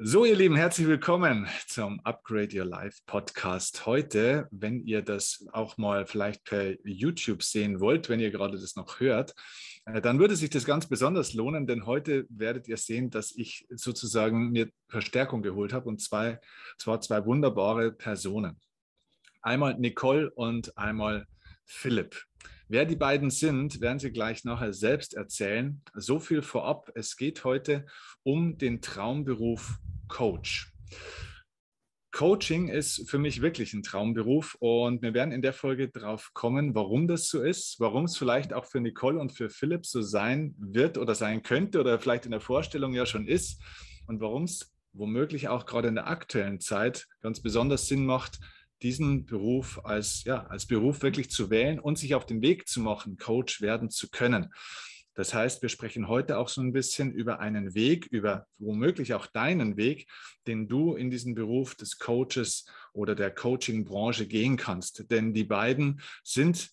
So, ihr Lieben, herzlich willkommen zum Upgrade Your Life Podcast. Heute, wenn ihr das auch mal vielleicht per YouTube sehen wollt, wenn ihr gerade das noch hört, äh, dann würde sich das ganz besonders lohnen, denn heute werdet ihr sehen, dass ich sozusagen mir Verstärkung geholt habe und zwei, zwar zwei wunderbare Personen. Einmal Nicole und einmal Philipp. Wer die beiden sind, werden Sie gleich nachher selbst erzählen. So viel vorab. Es geht heute um den Traumberuf Coach. Coaching ist für mich wirklich ein Traumberuf und wir werden in der Folge darauf kommen, warum das so ist, warum es vielleicht auch für Nicole und für Philipp so sein wird oder sein könnte oder vielleicht in der Vorstellung ja schon ist und warum es womöglich auch gerade in der aktuellen Zeit ganz besonders Sinn macht, diesen Beruf als, ja, als Beruf wirklich zu wählen und sich auf den Weg zu machen, Coach werden zu können. Das heißt, wir sprechen heute auch so ein bisschen über einen Weg, über womöglich auch deinen Weg, den du in diesen Beruf des Coaches oder der Coaching-Branche gehen kannst. Denn die beiden sind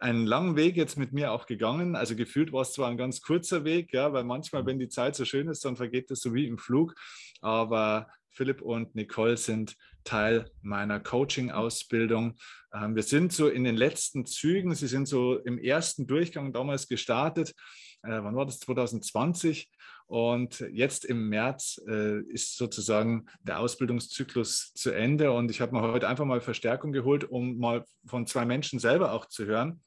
einen langen Weg jetzt mit mir auch gegangen. Also gefühlt war es zwar ein ganz kurzer Weg, ja, weil manchmal, wenn die Zeit so schön ist, dann vergeht das so wie im Flug. Aber Philipp und Nicole sind Teil meiner Coaching-Ausbildung. Ähm, wir sind so in den letzten Zügen. Sie sind so im ersten Durchgang damals gestartet äh, wann war das? 2020. Und jetzt im März äh, ist sozusagen der Ausbildungszyklus zu Ende. Und ich habe mir heute einfach mal Verstärkung geholt, um mal von zwei Menschen selber auch zu hören,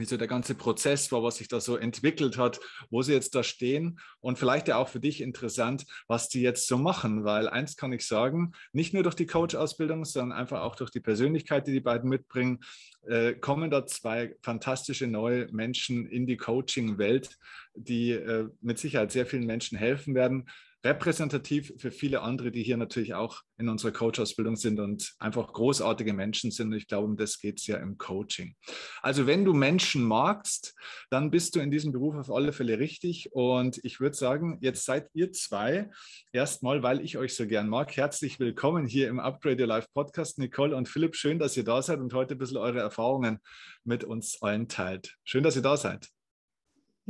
wie so der ganze Prozess war, was sich da so entwickelt hat, wo sie jetzt da stehen. Und vielleicht ja auch für dich interessant, was die jetzt so machen, weil eins kann ich sagen, nicht nur durch die Coach-Ausbildung, sondern einfach auch durch die Persönlichkeit, die die beiden mitbringen, äh, kommen da zwei fantastische neue Menschen in die Coaching-Welt, die äh, mit Sicherheit sehr vielen Menschen helfen werden repräsentativ für viele andere, die hier natürlich auch in unserer Coach-Ausbildung sind und einfach großartige Menschen sind. Und ich glaube, um das geht es ja im Coaching. Also wenn du Menschen magst, dann bist du in diesem Beruf auf alle Fälle richtig. Und ich würde sagen, jetzt seid ihr zwei erstmal, weil ich euch so gern mag, herzlich willkommen hier im Upgrade Your Life Podcast. Nicole und Philipp, schön, dass ihr da seid und heute ein bisschen eure Erfahrungen mit uns allen teilt. Schön, dass ihr da seid.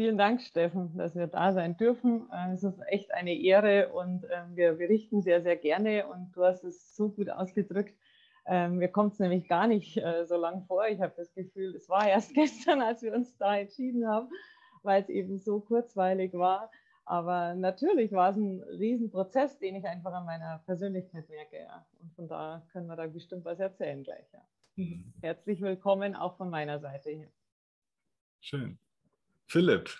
Vielen Dank, Steffen, dass wir da sein dürfen. Äh, es ist echt eine Ehre und ähm, wir berichten sehr, sehr gerne und du hast es so gut ausgedrückt. Ähm, mir kommt es nämlich gar nicht äh, so lang vor. Ich habe das Gefühl, es war erst gestern, als wir uns da entschieden haben, weil es eben so kurzweilig war. Aber natürlich war es ein Riesenprozess, den ich einfach an meiner Persönlichkeit merke. Ja. Und von da können wir da bestimmt was erzählen gleich. Ja. Mhm. Herzlich willkommen auch von meiner Seite hier. Schön. Philipp.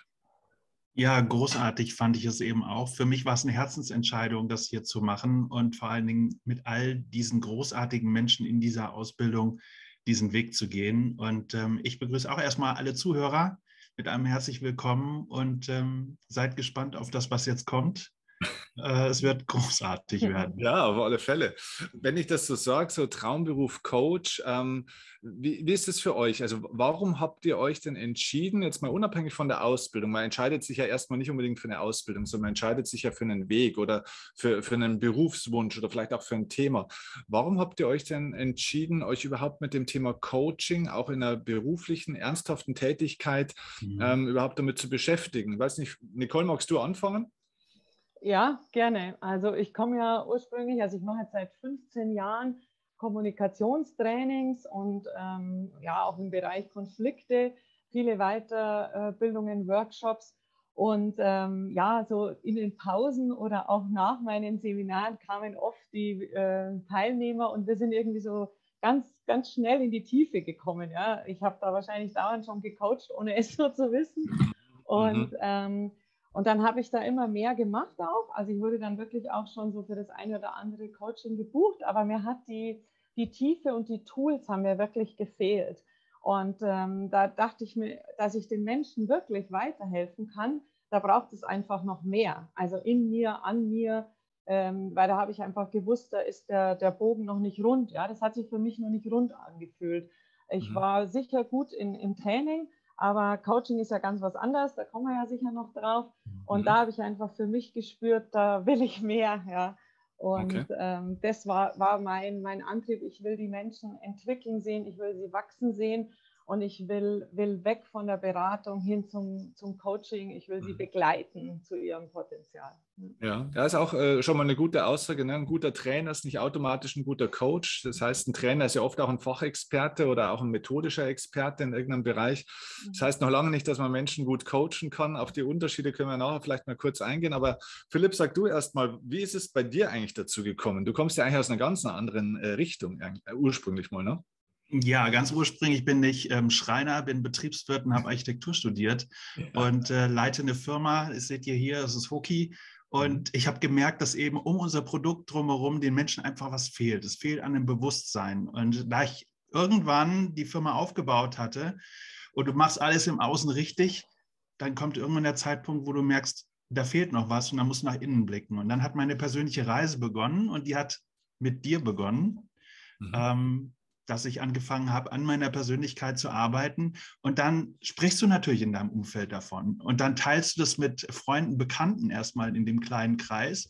Ja, großartig fand ich es eben auch. Für mich war es eine Herzensentscheidung, das hier zu machen und vor allen Dingen mit all diesen großartigen Menschen in dieser Ausbildung diesen Weg zu gehen. Und ähm, ich begrüße auch erstmal alle Zuhörer mit einem herzlich willkommen und ähm, seid gespannt auf das, was jetzt kommt. Äh, es wird großartig werden. Ja, auf alle Fälle. Wenn ich das so sage, so Traumberuf Coach, ähm, wie, wie, ist es für euch? Also warum habt ihr euch denn entschieden, jetzt mal unabhängig von der Ausbildung, man entscheidet sich ja erstmal nicht unbedingt für eine Ausbildung, sondern man entscheidet sich ja für einen Weg oder für, für einen Berufswunsch oder vielleicht auch für ein Thema. Warum habt ihr euch denn entschieden, euch überhaupt mit dem Thema Coaching auch in einer beruflichen, ernsthaften Tätigkeit mhm. ähm, überhaupt damit zu beschäftigen? Ich weiß nicht, Nicole, magst du anfangen? Ja, gerne. Also ich komme ja ursprünglich, also ich mache jetzt seit 15 Jahren Kommunikationstrainings und ähm, ja auch im Bereich Konflikte, viele Weiterbildungen, Workshops. Und ähm, ja, so in den Pausen oder auch nach meinen Seminaren kamen oft die äh, Teilnehmer und wir sind irgendwie so ganz, ganz schnell in die Tiefe gekommen. Ja, ich habe da wahrscheinlich dauernd schon gecoacht, ohne es so zu wissen. Und mhm. ähm, und dann habe ich da immer mehr gemacht auch. Also ich wurde dann wirklich auch schon so für das eine oder andere Coaching gebucht, aber mir hat die, die Tiefe und die Tools haben mir wirklich gefehlt. Und ähm, da dachte ich mir, dass ich den Menschen wirklich weiterhelfen kann, da braucht es einfach noch mehr. Also in mir, an mir, ähm, weil da habe ich einfach gewusst, da ist der, der Bogen noch nicht rund. Ja, das hat sich für mich noch nicht rund angefühlt. Ich mhm. war sicher gut in, im Training, aber Coaching ist ja ganz was anderes, da kommen wir ja sicher noch drauf. Und mhm. da habe ich einfach für mich gespürt, da will ich mehr, ja. Und okay. ähm, das war, war mein, mein Antrieb. Ich will die Menschen entwickeln sehen, ich will sie wachsen sehen. Und ich will, will weg von der Beratung hin zum, zum Coaching. Ich will sie mhm. begleiten zu ihrem Potenzial. Ja, da ist auch äh, schon mal eine gute Aussage. Ne? Ein guter Trainer ist nicht automatisch ein guter Coach. Das heißt, ein Trainer ist ja oft auch ein Fachexperte oder auch ein methodischer Experte in irgendeinem Bereich. Das mhm. heißt noch lange nicht, dass man Menschen gut coachen kann. Auf die Unterschiede können wir nachher vielleicht mal kurz eingehen. Aber Philipp, sag du erst mal, wie ist es bei dir eigentlich dazu gekommen? Du kommst ja eigentlich aus einer ganz anderen äh, Richtung, äh, ursprünglich mal, ne? Ja, ganz ursprünglich bin ich ähm, Schreiner, bin Betriebswirt und habe Architektur studiert ja. und äh, leite eine Firma. Das seht ihr hier, das ist Hoki. Und mhm. ich habe gemerkt, dass eben um unser Produkt drumherum den Menschen einfach was fehlt. Es fehlt an dem Bewusstsein. Und da ich irgendwann die Firma aufgebaut hatte und du machst alles im Außen richtig, dann kommt irgendwann der Zeitpunkt, wo du merkst, da fehlt noch was und dann musst du nach innen blicken. Und dann hat meine persönliche Reise begonnen und die hat mit dir begonnen. Mhm. Ähm, dass ich angefangen habe, an meiner Persönlichkeit zu arbeiten. Und dann sprichst du natürlich in deinem Umfeld davon. Und dann teilst du das mit Freunden, Bekannten erstmal in dem kleinen Kreis.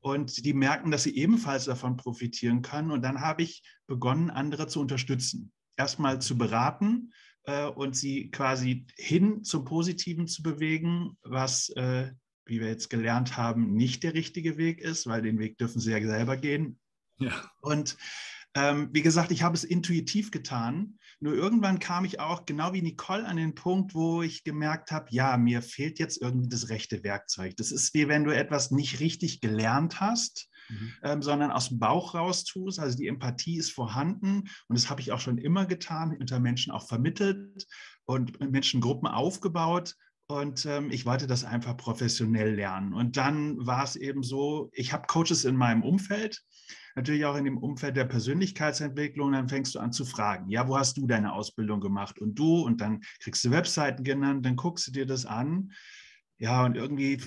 Und die merken, dass sie ebenfalls davon profitieren können. Und dann habe ich begonnen, andere zu unterstützen. Erstmal zu beraten äh, und sie quasi hin zum Positiven zu bewegen, was, äh, wie wir jetzt gelernt haben, nicht der richtige Weg ist, weil den Weg dürfen sie ja selber gehen. Ja. Und ähm, wie gesagt, ich habe es intuitiv getan. Nur irgendwann kam ich auch, genau wie Nicole, an den Punkt, wo ich gemerkt habe, ja, mir fehlt jetzt irgendwie das rechte Werkzeug. Das ist wie wenn du etwas nicht richtig gelernt hast. Mhm. Ähm, sondern aus dem Bauch raus tust. Also die Empathie ist vorhanden und das habe ich auch schon immer getan, unter Menschen auch vermittelt und Menschengruppen aufgebaut. Und ähm, ich wollte das einfach professionell lernen. Und dann war es eben so, ich habe Coaches in meinem Umfeld, natürlich auch in dem Umfeld der Persönlichkeitsentwicklung, dann fängst du an zu fragen, ja, wo hast du deine Ausbildung gemacht und du? Und dann kriegst du Webseiten genannt, dann guckst du dir das an. Ja, und irgendwie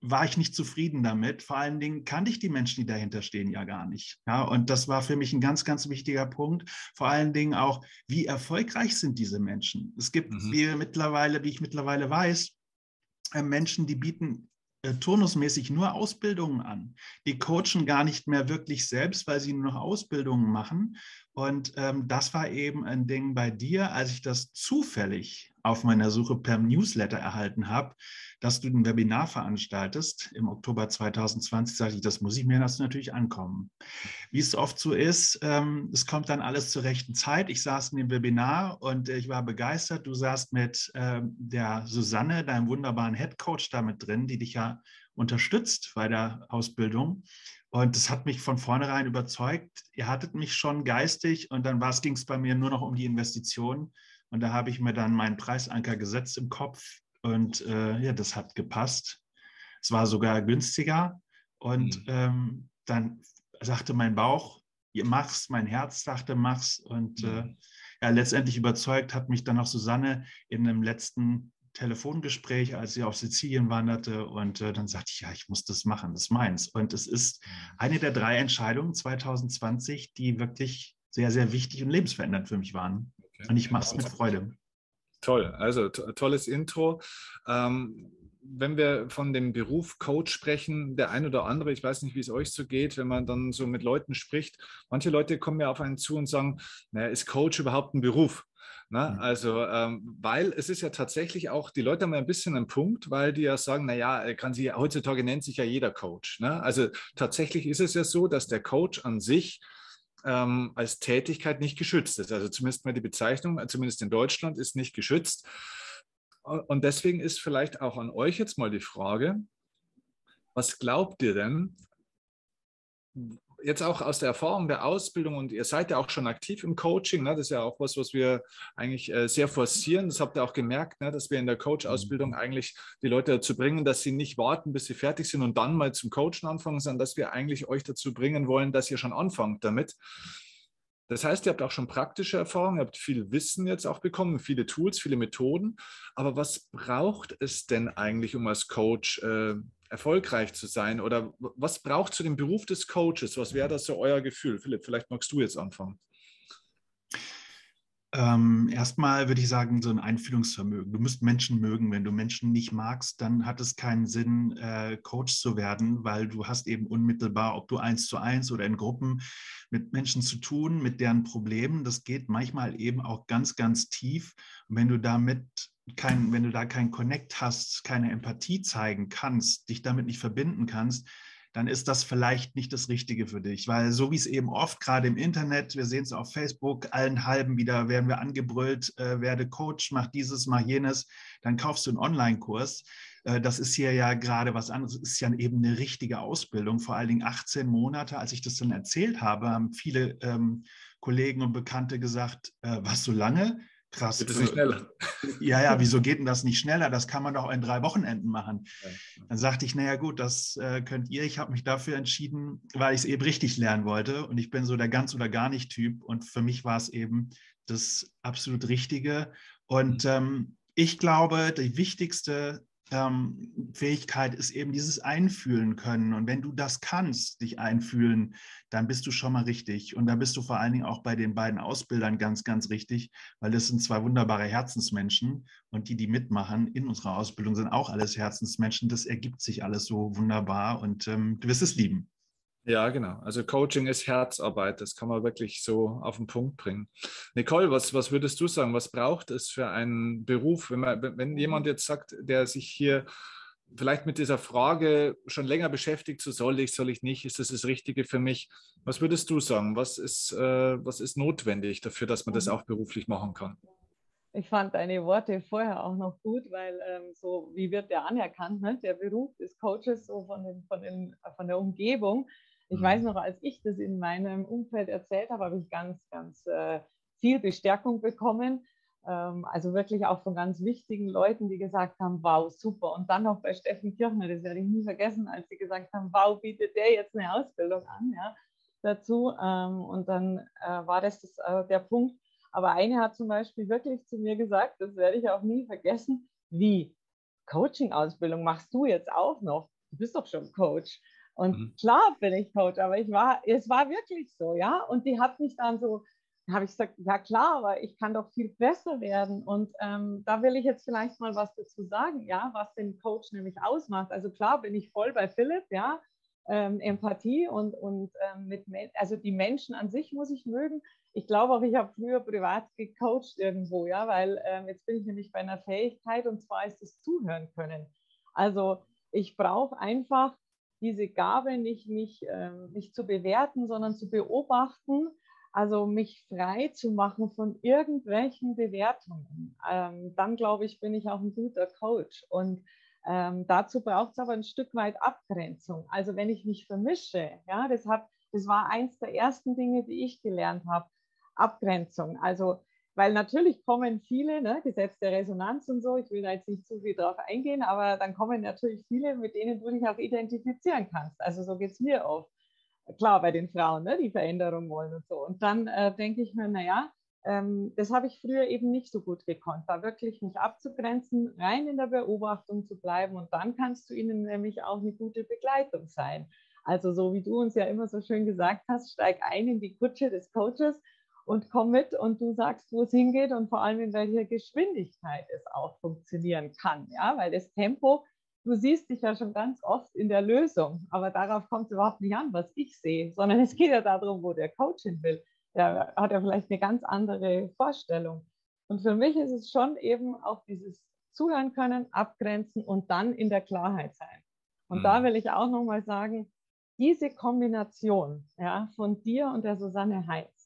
war ich nicht zufrieden damit. Vor allen Dingen kannte ich die Menschen, die dahinter stehen, ja gar nicht. Ja, und das war für mich ein ganz, ganz wichtiger Punkt. Vor allen Dingen auch, wie erfolgreich sind diese Menschen? Es gibt, mhm. wie mittlerweile, wie ich mittlerweile weiß, äh, Menschen, die bieten äh, turnusmäßig nur Ausbildungen an. Die coachen gar nicht mehr wirklich selbst, weil sie nur noch Ausbildungen machen. Und ähm, das war eben ein Ding bei dir, als ich das zufällig auf meiner Suche per Newsletter erhalten habe, dass du ein Webinar veranstaltest im Oktober 2020, sage ich, das muss ich mir natürlich ankommen. Wie es oft so ist, ähm, es kommt dann alles zur rechten Zeit. Ich saß in dem Webinar und ich war begeistert. Du saßt mit ähm, der Susanne, deinem wunderbaren Head Coach, da mit drin, die dich ja unterstützt bei der Ausbildung. Und das hat mich von vornherein überzeugt. Ihr hattet mich schon geistig und dann ging es bei mir nur noch um die Investition. Und da habe ich mir dann meinen Preisanker gesetzt im Kopf und äh, ja, das hat gepasst. Es war sogar günstiger. Und mhm. ähm, dann sagte mein Bauch, mach's, mein Herz sagte, mach's. Und äh, mhm. äh, ja, letztendlich überzeugt hat mich dann auch Susanne in einem letzten Telefongespräch, als sie auf Sizilien wanderte. Und äh, dann sagte ich, ja, ich muss das machen, das ist meins. Und es ist mhm. eine der drei Entscheidungen 2020, die wirklich sehr, sehr wichtig und lebensverändernd für mich waren. Und ich mache es mit Freude. Toll, also tolles Intro. Ähm, wenn wir von dem Beruf Coach sprechen, der ein oder andere, ich weiß nicht, wie es euch so geht, wenn man dann so mit Leuten spricht, manche Leute kommen ja auf einen zu und sagen, naja, ist Coach überhaupt ein Beruf? Na, mhm. also, ähm, weil es ist ja tatsächlich auch, die Leute haben ja ein bisschen einen Punkt, weil die ja sagen, naja, kann sie, heutzutage nennt sich ja jeder Coach. Ne? Also tatsächlich ist es ja so, dass der Coach an sich ähm, als Tätigkeit nicht geschützt ist. Also zumindest mal die Bezeichnung, zumindest in Deutschland, ist nicht geschützt. Und deswegen ist vielleicht auch an euch jetzt mal die Frage, was glaubt ihr denn, jetzt auch aus der Erfahrung der Ausbildung und ihr seid ja auch schon aktiv im Coaching, ne? das ist ja auch was, was wir eigentlich äh, sehr forcieren. Das habt ihr auch gemerkt, ne? dass wir in der Coach-Ausbildung mhm. eigentlich die Leute dazu bringen, dass sie nicht warten, bis sie fertig sind und dann mal zum Coachen anfangen, sondern dass wir eigentlich euch dazu bringen wollen, dass ihr schon anfangt damit. Das heißt, ihr habt auch schon praktische Erfahrungen, ihr habt viel Wissen jetzt auch bekommen, viele Tools, viele Methoden. Aber was braucht es denn eigentlich, um als Coach äh, erfolgreich zu sein? Oder was braucht zu dem Beruf des Coaches? Was wäre das so euer Gefühl? Philipp, vielleicht magst du jetzt anfangen. Ähm, erstmal würde ich sagen, so ein Einfühlungsvermögen. Du musst Menschen mögen. Wenn du Menschen nicht magst, dann hat es keinen Sinn, äh, Coach zu werden, weil du hast eben unmittelbar, ob du eins zu eins oder in Gruppen mit Menschen zu tun, mit deren Problemen. Das geht manchmal eben auch ganz, ganz tief. Und wenn du damit kein, wenn du da keinen Connect hast, keine Empathie zeigen kannst, dich damit nicht verbinden kannst, dann ist das vielleicht nicht das Richtige für dich. Weil so wie es eben oft gerade im Internet, wir sehen es auf Facebook, allen halben wieder werden wir angebrüllt, äh, werde Coach, mach dieses, mach jenes, dann kaufst du einen Online-Kurs. Äh, das ist hier ja gerade was anderes, ist ja eben eine richtige Ausbildung, vor allen Dingen 18 Monate. Als ich das dann erzählt habe, haben viele ähm, Kollegen und Bekannte gesagt, äh, was so lange? Krass. Geht das nicht schneller? Ja, ja, wieso geht denn das nicht schneller? Das kann man doch in drei Wochenenden machen. Dann sagte ich, naja gut, das äh, könnt ihr. Ich habe mich dafür entschieden, weil ich es eben richtig lernen wollte. Und ich bin so der ganz oder gar nicht Typ. Und für mich war es eben das absolut Richtige. Und mhm. ähm, ich glaube, die wichtigste ähm, Fähigkeit ist eben dieses Einfühlen können. Und wenn du das kannst, dich einfühlen, dann bist du schon mal richtig. Und da bist du vor allen Dingen auch bei den beiden Ausbildern ganz, ganz richtig, weil das sind zwei wunderbare Herzensmenschen. Und die, die mitmachen in unserer Ausbildung, sind auch alles Herzensmenschen. Das ergibt sich alles so wunderbar und ähm, du wirst es lieben. Ja, genau. Also Coaching ist Herzarbeit. Das kann man wirklich so auf den Punkt bringen. Nicole, was, was würdest du sagen? Was braucht es für einen Beruf? Wenn, man, wenn jemand jetzt sagt, der sich hier vielleicht mit dieser Frage schon länger beschäftigt, so soll ich, soll ich nicht, ist das das Richtige für mich? Was würdest du sagen? Was ist, äh, was ist notwendig dafür, dass man das mhm. auch beruflich machen kann? Ich fand deine Worte vorher auch noch gut, weil ähm, so, wie wird der anerkannt, ne? der Beruf des Coaches so von, den, von, den, von der Umgebung. Ich mhm. weiß noch, als ich das in meinem Umfeld erzählt habe, habe ich ganz, ganz äh, viel Bestärkung bekommen. Ähm, also wirklich auch von ganz wichtigen Leuten, die gesagt haben, wow, super. Und dann noch bei Steffen Kirchner, das werde ich nie vergessen, als sie gesagt haben, wow, bietet der jetzt eine Ausbildung an, ja, dazu. Ähm, und dann äh, war das, das äh, der Punkt. Aber eine hat zum Beispiel wirklich zu mir gesagt, das werde ich auch nie vergessen, wie Coaching-Ausbildung machst du jetzt auch noch? Du bist doch schon Coach. Und mhm. klar bin ich Coach, aber ich war, es war wirklich so, ja. Und die hat mich dann so, habe ich gesagt, ja klar, aber ich kann doch viel besser werden. Und ähm, da will ich jetzt vielleicht mal was dazu sagen, ja, was den Coach nämlich ausmacht. Also klar bin ich voll bei Philipp, ja, ähm, Empathie und, und ähm, mit, also die Menschen an sich muss ich mögen. Ich glaube auch, ich habe früher privat gecoacht irgendwo, ja, weil ähm, jetzt bin ich nämlich bei einer Fähigkeit und zwar ist das Zuhören können. Also ich brauche einfach diese Gabe nicht, nicht, äh, nicht zu bewerten, sondern zu beobachten, also mich frei zu machen von irgendwelchen Bewertungen. Ähm, dann glaube ich, bin ich auch ein guter Coach. Und ähm, dazu braucht es aber ein Stück weit Abgrenzung. Also wenn ich mich vermische, ja, das, hat, das war eins der ersten Dinge, die ich gelernt habe, Abgrenzung. Also weil natürlich kommen viele, ne, Gesetz der Resonanz und so, ich will da jetzt nicht zu viel drauf eingehen, aber dann kommen natürlich viele, mit denen du dich auch identifizieren kannst. Also so geht es mir oft. Klar, bei den Frauen, ne, die Veränderung wollen und so. Und dann äh, denke ich mir, naja, ähm, das habe ich früher eben nicht so gut gekonnt, da wirklich mich abzugrenzen, rein in der Beobachtung zu bleiben und dann kannst du ihnen nämlich auch eine gute Begleitung sein. Also so wie du uns ja immer so schön gesagt hast, steig ein in die Kutsche des Coaches und komm mit und du sagst, wo es hingeht und vor allem in welcher Geschwindigkeit es auch funktionieren kann. Ja, weil das Tempo, du siehst dich ja schon ganz oft in der Lösung, aber darauf kommt es überhaupt nicht an, was ich sehe, sondern es geht ja darum, wo der Coach hin will. Der hat ja vielleicht eine ganz andere Vorstellung. Und für mich ist es schon eben auch dieses Zuhören können, abgrenzen und dann in der Klarheit sein. Und mhm. da will ich auch nochmal sagen, diese Kombination ja, von dir und der Susanne Heinz,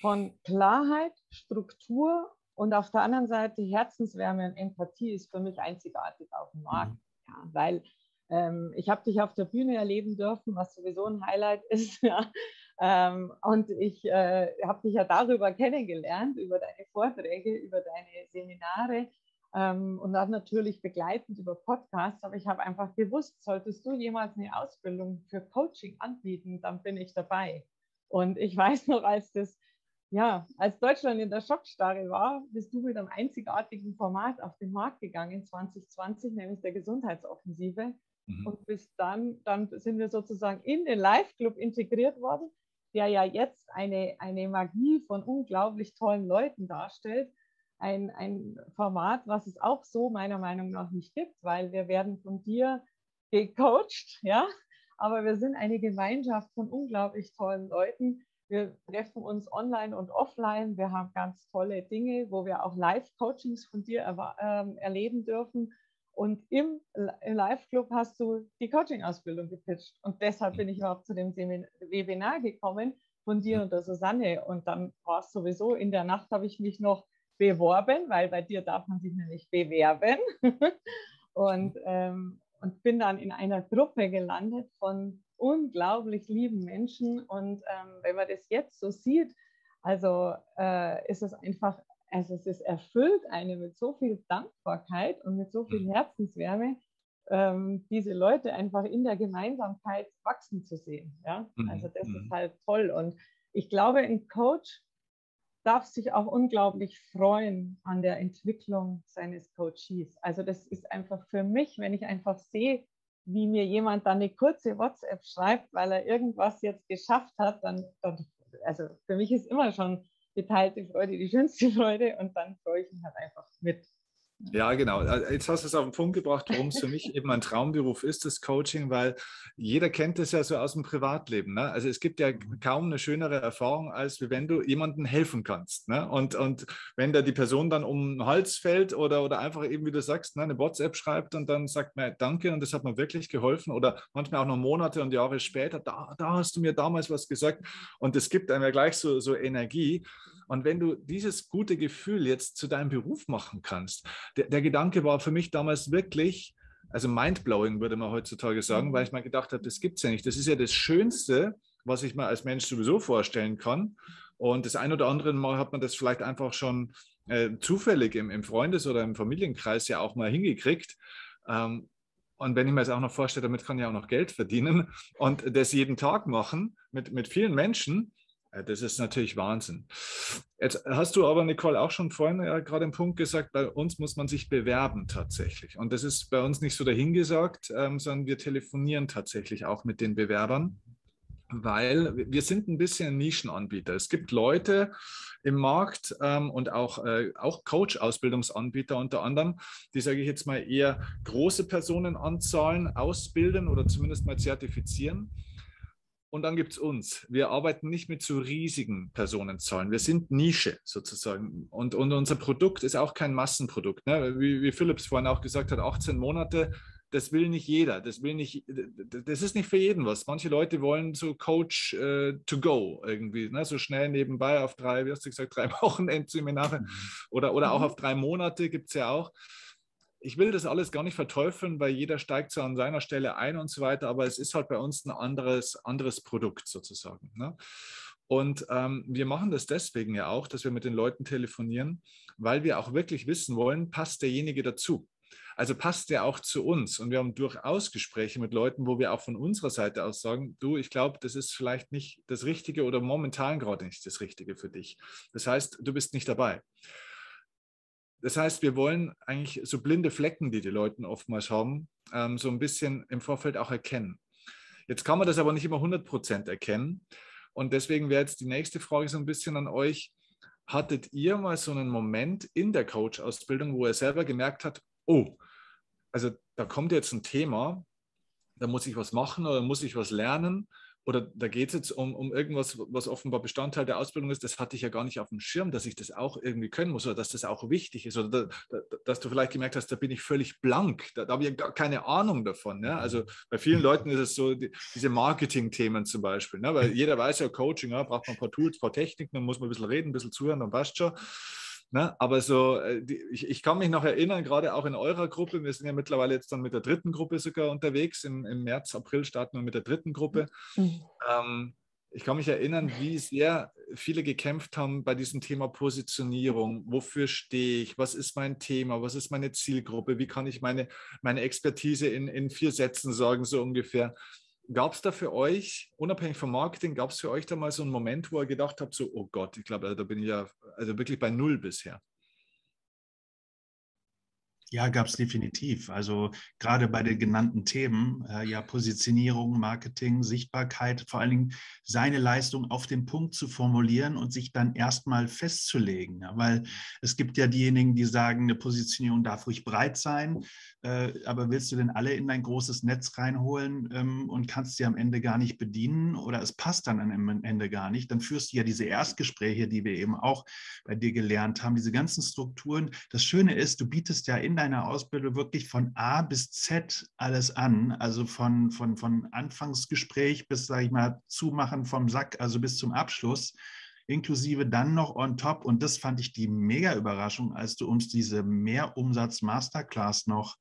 von Klarheit, Struktur und auf der anderen Seite Herzenswärme und Empathie ist für mich einzigartig auf dem Markt. Mhm. Ja, weil ähm, ich habe dich auf der Bühne erleben dürfen, was sowieso ein Highlight ist. Ja. Ähm, und ich äh, habe dich ja darüber kennengelernt, über deine Vorträge, über deine Seminare ähm, und dann natürlich begleitend über Podcasts. Aber ich habe einfach gewusst, solltest du jemals eine Ausbildung für Coaching anbieten, dann bin ich dabei. Und ich weiß noch, als das ja, als Deutschland in der Schockstarre war, bist du mit einem einzigartigen Format auf den Markt gegangen, 2020, nämlich der Gesundheitsoffensive. Mhm. Und bis dann, dann sind wir sozusagen in den Live-Club integriert worden. der ja jetzt eine, eine Magie von unglaublich tollen Leuten darstellt. Ein, ein Format, was es auch so meiner Meinung nach nicht gibt, weil wir werden von dir gecoacht, ja, aber wir sind eine Gemeinschaft von unglaublich tollen Leuten. Wir treffen uns online und offline. Wir haben ganz tolle Dinge, wo wir auch Live-Coachings von dir äh, erleben dürfen. Und im, Live-Club hast du die Coaching-Ausbildung gepitcht. Und deshalb bin ich überhaupt zu dem Webinar gekommen von dir und der Susanne. Und dann war es sowieso, in der Nacht habe ich mich noch beworben, weil bei dir darf man sich nämlich bewerben. und, ähm, und bin dann in einer Gruppe gelandet von unglaublich lieben Menschen. Und ähm, wenn man das jetzt so sieht, also äh, ist es einfach also es ist erfüllt eine mit so viel Dankbarkeit und mit so viel mhm. Herzenswärme, ähm, diese Leute einfach in der Gemeinsamkeit wachsen zu sehen. Ja? Mhm. Also das ist mhm. halt toll. Und ich glaube, ein Coach darf sich auch unglaublich freuen an der Entwicklung seines Coaches. Also das ist einfach für mich, wenn ich einfach sehe, wie mir jemand dann eine kurze WhatsApp schreibt, weil er irgendwas jetzt geschafft hat, dann, dann also für mich ist immer schon geteilte Freude die schönste Freude und dann freue ich mich halt einfach mit. Ja, genau. Äh, jetzt hast du es auf den Punkt gebracht, warum es für mich eben ein Traumberuf ist, das Coaching, weil jeder kennt es ja so aus dem Privatleben. Ne? Also es gibt ja mhm. kaum eine schönere Erfahrung, als wenn du jemandem helfen kannst. Ne? Und, und wenn da die Person dann um den Hals fällt oder, oder einfach eben, wie du sagst, ne, eine WhatsApp schreibt und dann sagt man Danke und das hat mir wirklich geholfen oder manchmal auch noch Monate und Jahre später, da, da hast du mir damals was gesagt und es gibt einem ja gleich so, so Energie. Und wenn du dieses gute Gefühl jetzt zu deinem Beruf machen kannst, der, der Gedanke war für mich damals wirklich, also mindblowing würde man heutzutage sagen, mhm. weil ich mal gedacht habe, das gibt es ja nicht. Das ist ja das Schönste, was ich mir als Mensch sowieso vorstellen kann. Und das ein oder andere Mal hat man das vielleicht einfach schon äh, zufällig im, im, Freundes- oder im Familienkreis ja auch mal hingekriegt. Ähm, und wenn ich mir das auch noch vorstelle, damit kann ich auch noch Geld verdienen und das jeden Tag machen mit, mit vielen Menschen, das ist natürlich Wahnsinn. Jetzt hast du aber, Nicole, auch schon vorhin ja gerade einen Punkt gesagt, bei uns muss man sich bewerben tatsächlich. Und das ist bei uns nicht so dahingesagt, ähm, sondern wir telefonieren tatsächlich auch mit den Bewerbern, weil wir sind ein bisschen ein Nischenanbieter. Es gibt Leute im Markt ähm, und auch, äh, auch Coach-Ausbildungsanbieter unter anderem, die, sage ich jetzt mal, eher große Personenanzahlen ausbilden oder zumindest mal zertifizieren und dann gibt es uns. Wir arbeiten nicht mit so riesigen Personenzahlen. Wir sind Nische sozusagen. Und, und unser Produkt ist auch kein Massenprodukt. Ne? Wie, wie Philips vorhin auch gesagt hat, 18 Monate, das will nicht jeder. Das will nicht, das ist nicht für jeden was. Manche Leute wollen so Coach äh, to go irgendwie, ne? so schnell nebenbei auf drei, wie hast du gesagt, drei Wochenendseminare mhm. oder, oder auch mhm. auf drei Monate gibt es ja auch ich will das alles gar nicht verteufeln, weil jeder steigt so an seiner Stelle ein und so weiter, aber es ist halt bei uns ein anderes, anderes Produkt sozusagen. Ne? Und ähm, wir machen das deswegen ja auch, dass wir mit den Leuten telefonieren, weil wir auch wirklich wissen wollen, passt derjenige dazu. Also passt der auch zu uns. Und wir haben durchaus Gespräche mit Leuten, wo wir auch von unserer Seite aus sagen, du, ich glaube, das ist vielleicht nicht das Richtige oder momentan gerade nicht das Richtige für dich. Das heißt, du bist nicht dabei. Das heißt, wir wollen eigentlich so blinde Flecken, die die Leute oftmals haben, ähm, so ein bisschen im Vorfeld auch erkennen. Jetzt kann man das aber nicht immer 100 Prozent erkennen. Und deswegen wäre jetzt die nächste Frage so ein bisschen an euch. Hattet ihr mal so einen Moment in der Coach-Ausbildung, wo ihr selber gemerkt habt, oh, also da kommt jetzt ein Thema, da muss ich was machen oder muss ich was lernen oder da geht es jetzt um, um irgendwas, was offenbar Bestandteil der Ausbildung ist, das hatte ich ja gar nicht auf dem Schirm, dass ich das auch irgendwie können muss oder dass das auch wichtig ist oder da, da, dass du vielleicht gemerkt hast, da bin ich völlig blank, da, da habe ich ja gar keine Ahnung davon. Ja? Also bei vielen Leuten ist es so, die, diese Marketing-Themen zum Beispiel, ne? weil jeder weiß ja, Coaching, ja, braucht man ein paar Tools, ein paar Techniken, dann muss man ein bisschen reden, ein bisschen zuhören, dann passt schon. Ne? Aber so, äh, die, ich, ich, kann mich noch erinnern, gerade auch in eurer Gruppe, wir sind ja mittlerweile jetzt dann mit der dritten Gruppe sogar unterwegs. Im, im März, April starten wir mit der dritten Gruppe. Mhm. Ähm, ich kann mich erinnern, wie sehr viele gekämpft haben bei diesem Thema Positionierung. Wofür stehe ich? Was ist mein Thema? Was ist meine Zielgruppe? Wie kann ich meine, meine Expertise in, in vier Sätzen sagen, so ungefähr? Gab es da für euch, unabhängig vom Marketing, gab es für euch da mal so einen Moment, wo ihr gedacht habt, so, oh Gott, ich glaube, da bin ich ja also wirklich bei Null bisher? Ja, gab es definitiv. Also gerade bei den genannten Themen, äh, ja, Positionierung, Marketing, Sichtbarkeit, vor allen Dingen seine Leistung auf den Punkt zu formulieren und sich dann erstmal festzulegen. Ja, weil es gibt ja diejenigen, die sagen, eine Positionierung darf ruhig breit sein, äh, aber willst du denn alle in dein großes Netz reinholen ähm, und kannst sie am Ende gar nicht bedienen oder es passt dann am Ende gar nicht, dann führst du ja diese Erstgespräche, die wir eben auch bei dir gelernt haben, diese ganzen Strukturen. Das Schöne ist, du bietest ja in deiner Ausbildung wirklich von A bis Z alles an, also von, von, von Anfangsgespräch bis, sage ich mal, Zumachen vom Sack, also bis zum Abschluss inklusive dann noch on top. Und das fand ich die mega Überraschung, als du uns diese Mehrumsatz Masterclass noch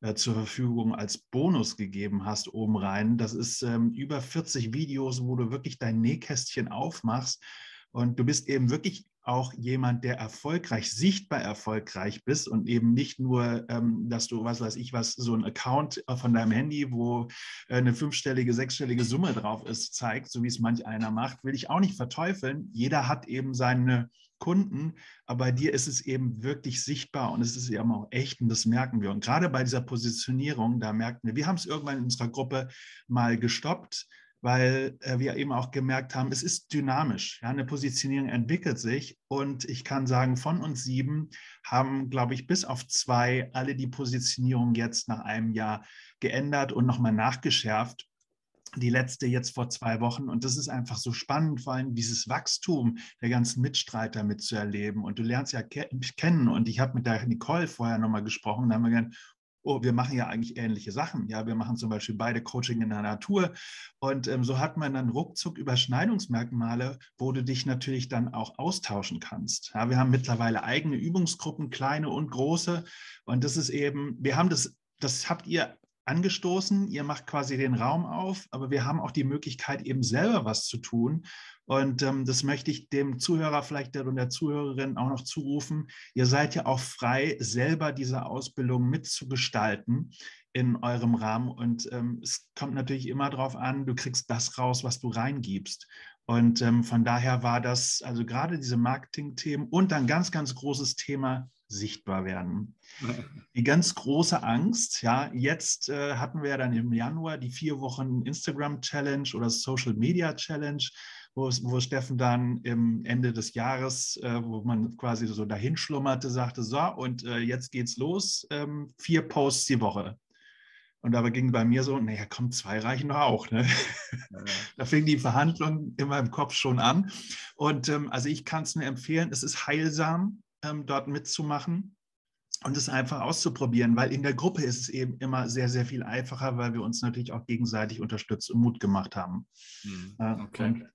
äh, zur Verfügung als Bonus gegeben hast oben rein. Das ist ähm, über 40 Videos, wo du wirklich dein Nähkästchen aufmachst. Und du bist eben wirklich auch jemand, der erfolgreich, sichtbar erfolgreich bist und eben nicht nur, ähm, dass du, was weiß ich, was so ein Account von deinem Handy, wo äh, eine fünfstellige, sechsstellige Summe drauf ist, zeigt, so wie es manch einer macht, will ich auch nicht verteufeln. Jeder hat eben seine Kunden, aber bei dir ist es eben wirklich sichtbar und es ist eben auch echt und das merken wir. Und gerade bei dieser Positionierung, da merken wir, wir haben es irgendwann in unserer Gruppe mal gestoppt, weil äh, wir eben auch gemerkt haben, es ist dynamisch. Ja, eine Positionierung entwickelt sich und ich kann sagen, von uns sieben haben, glaube ich, bis auf zwei alle die Positionierung jetzt nach einem Jahr geändert und nochmal nachgeschärft. Die letzte jetzt vor zwei Wochen. Und das ist einfach so spannend, vor allem dieses Wachstum der ganzen Mitstreiter mitzuerleben. Und du lernst ja ke kennen. Und ich habe mit der Nicole vorher nochmal gesprochen. Da haben wir gedacht, oh, wir machen ja eigentlich ähnliche Sachen. Ja, wir machen zum Beispiel beide Coaching in der Natur. Und ähm, so hat man dann ruckzuck Überschneidungsmerkmale, wo du dich natürlich dann auch austauschen kannst. Ja, wir haben mittlerweile eigene Übungsgruppen, kleine und große. Und das ist eben, wir haben das, das habt ihr angestoßen, ihr macht quasi den Raum auf, aber wir haben auch die Möglichkeit, eben selber was zu tun. Und ähm, das möchte ich dem Zuhörer vielleicht und der Zuhörerin auch noch zurufen. Ihr seid ja auch frei, selber diese Ausbildung mitzugestalten in eurem Rahmen. Und ähm, es kommt natürlich immer darauf an, du kriegst das raus, was du reingibst. Und ähm, von daher war das, also gerade diese Marketing-Themen und ein ganz, ganz großes Thema sichtbar werden. Die ganz große Angst, ja, jetzt äh, hatten wir ja dann im Januar die vier Wochen Instagram-Challenge oder Social Media Challenge wo, wo Steffen dann im Ende des Jahres, äh, wo man quasi so dahin schlummerte, sagte, so, und äh, jetzt geht's los, ähm, vier Posts die Woche. Und dabei ging bei mir so, naja, komm, zwei reichen doch auch. Ne? Ja. da fing die Verhandlung in meinem Kopf schon an. Und ähm, also ich kann es nur empfehlen, es ist heilsam, ähm, dort mitzumachen und es einfach auszuprobieren, weil in der Gruppe ist es eben immer sehr, sehr viel einfacher, weil wir uns natürlich auch gegenseitig unterstützt und Mut gemacht haben. Mhm. Okay. Und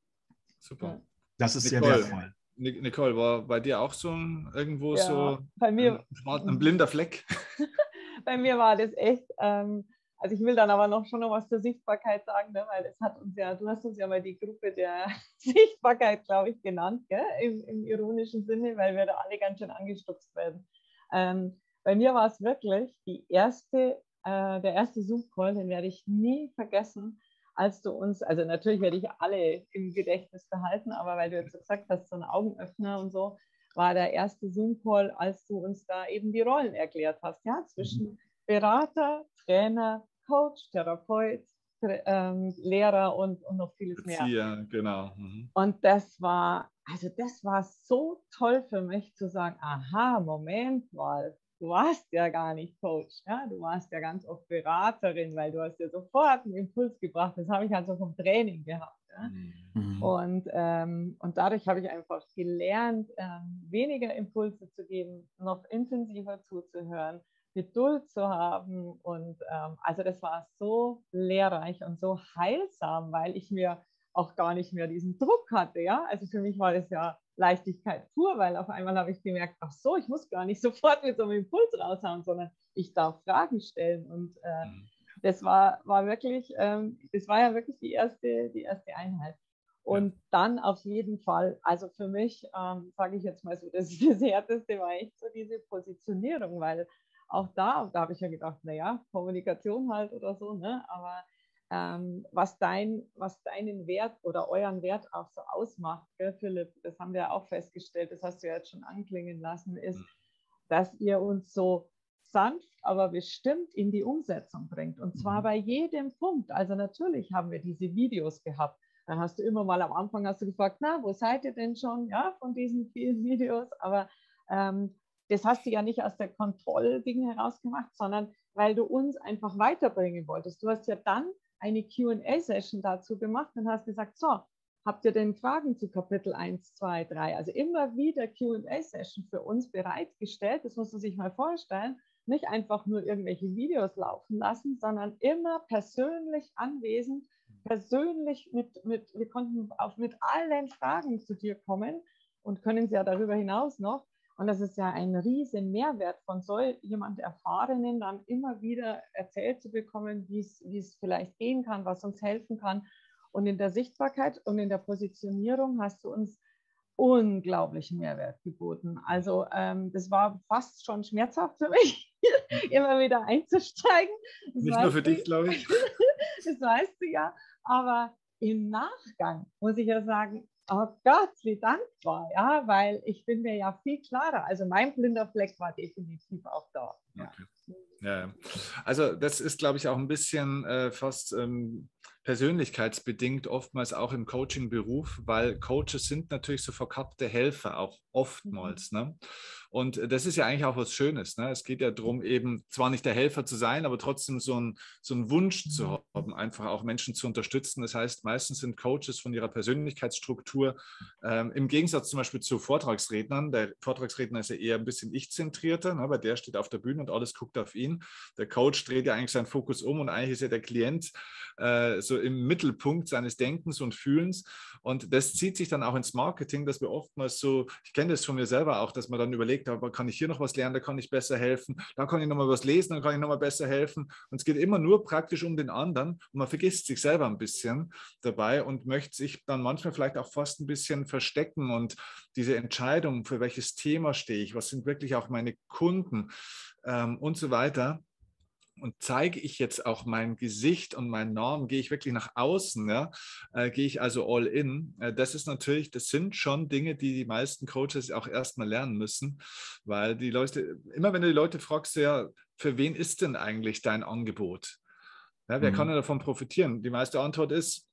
Super. Das ist Nicole, sehr wertvoll. Nicole, war bei dir auch so ein, irgendwo ja, so bei mir, ein, ein, blinder Fleck? bei mir war das echt, ähm, also ich will dann aber noch schon noch was zur Sichtbarkeit sagen, ne, weil es hat uns ja, du hast uns ja mal die Gruppe der Sichtbarkeit, glaube ich, genannt, gell? Im, Im, ironischen Sinne, weil wir da alle ganz schön angestupst werden. Ähm, bei mir war es wirklich die erste, äh, der erste Zoom-Call, den werde ich nie vergessen als du uns, also natürlich werde ich alle im Gedächtnis behalten, aber weil du jetzt gesagt hast, so ein Augenöffner und so, war der erste Zoom-Call, als du uns da eben die Rollen erklärt hast, ja, zwischen mhm. Berater, Trainer, Coach, Therapeut, ähm, Lehrer und, und noch vieles mehr. Ja, genau. Mhm. Und das war, also das war so toll für mich zu sagen, aha, Moment mal, du warst ja gar nicht Coach, ja? du warst ja ganz oft Beraterin, weil du hast ja sofort einen Impuls gebracht. Das habe ich also vom Training gehabt. Ja? Mhm. Und, ähm, und dadurch habe ich einfach gelernt, ähm, weniger Impulse zu geben, noch intensiver zuzuhören, Geduld zu haben. Und ähm, also das war so lehrreich und so heilsam, weil ich mir auch gar nicht mehr diesen Druck hatte. Ja? Also für mich war das ja Leichtigkeit pur, weil auf einmal habe ich gemerkt, ach so, ich muss gar nicht sofort mit so einem Impuls raushauen, sondern ich darf Fragen stellen. Und äh, mhm. das war, war wirklich, ähm, das war ja wirklich die erste, die erste Einheit. Und ja. dann auf jeden Fall, also für mich, ähm, sage ich jetzt mal so, das, das Härteste war echt so diese Positionierung, weil auch da, da habe ich ja gedacht, naja, Kommunikation halt oder so, ne? aber ähm, was, dein, was deinen Wert oder euren Wert auch so ausmacht, gell, Philipp, das haben wir auch festgestellt, das hast du ja jetzt schon anklingen lassen, ist, mhm. dass ihr uns so, sanft, aber bestimmt in die Umsetzung bringt. Und zwar mhm. bei jedem Punkt. Also natürlich haben wir diese Videos gehabt. Dann hast du immer mal am Anfang hast du gefragt, na, wo seid ihr denn schon? Ja, von diesen vielen Videos. Aber ähm, das hast du ja nicht aus der Kontrollding heraus gemacht, sondern weil du uns einfach weiterbringen wolltest. Du hast ja dann eine QA-Session dazu gemacht und hast gesagt, so, habt ihr denn Fragen zu Kapitel 1, 2, 3? Also immer wieder QA-Session für uns bereitgestellt. Das muss man sich mal vorstellen. Nicht einfach nur irgendwelche Videos laufen lassen, sondern immer persönlich anwesend, persönlich mit, mit wir konnten auf, mit allen Fragen zu dir kommen und können sie ja darüber hinaus noch. Und das ist ja ein riesen Mehrwert von so jemand Erfahrenen, dann immer wieder erzählt zu bekommen, wie es vielleicht gehen kann, was uns helfen kann. Und in der Sichtbarkeit und in der Positionierung hast du uns unglaublichen Mehrwert geboten. Also ähm, das war fast schon schmerzhaft für mich, immer wieder einzusteigen. Das Nicht nur für dich, glaube ich. das weißt du ja. Aber im Nachgang muss ich ja sagen, oh Gott, wie dankbar, ja, weil ich bin mir ja viel klarer. Also mein blinder Fleck war definitiv auch da. Ja. Okay. Ja, also das ist, glaube ich, auch ein bisschen äh, fast ähm, persönlichkeitsbedingt oftmals auch im Coaching-Beruf, weil Coaches sind natürlich so verkappte Helfer, auch oftmals. Mhm. Ne? Und das ist ja eigentlich auch was Schönes. Ne? Es geht ja darum, eben zwar nicht der Helfer zu sein, aber trotzdem so ein, so einen Wunsch zu mhm. haben, einfach auch Menschen zu unterstützen. Das heißt, meistens sind Coaches von ihrer Persönlichkeitsstruktur ähm, im Gegensatz zum Beispiel zu Vortragsrednern. Der Vortragsredner ist ja eher ein bisschen ich-zentrierter, ne? weil der steht auf der Bühne und alles guckt auf ihn. Der Coach dreht ja eigentlich seinen Fokus um und eigentlich ist ja der Klient äh, so im Mittelpunkt seines Denkens und Fühlens. Und das zieht sich dann auch ins Marketing, dass wir oftmals so, ich kenne das von mir selber auch, dass man dann überlegt, aber kann ich hier noch was lernen, da kann ich besser helfen, da kann ich nochmal was lesen, dann kann ich nochmal besser helfen. Und es geht immer nur praktisch um den anderen und man vergisst sich selber ein bisschen dabei und möchte sich dann manchmal vielleicht auch fast ein bisschen verstecken und diese Entscheidung, für welches Thema stehe ich, was sind wirklich auch meine Kunden ähm, und so weiter und zeige ich jetzt auch mein Gesicht und meinen Norm, gehe ich wirklich nach außen, ja, äh, gehe ich also all in. Äh, das ist natürlich, das sind schon Dinge, die die meisten Coaches auch erstmal lernen müssen, weil die Leute, immer wenn du die Leute fragst, ja, für wen ist denn eigentlich dein Angebot? Ja, wer mhm. kann davon profitieren? Die meiste Antwort ist,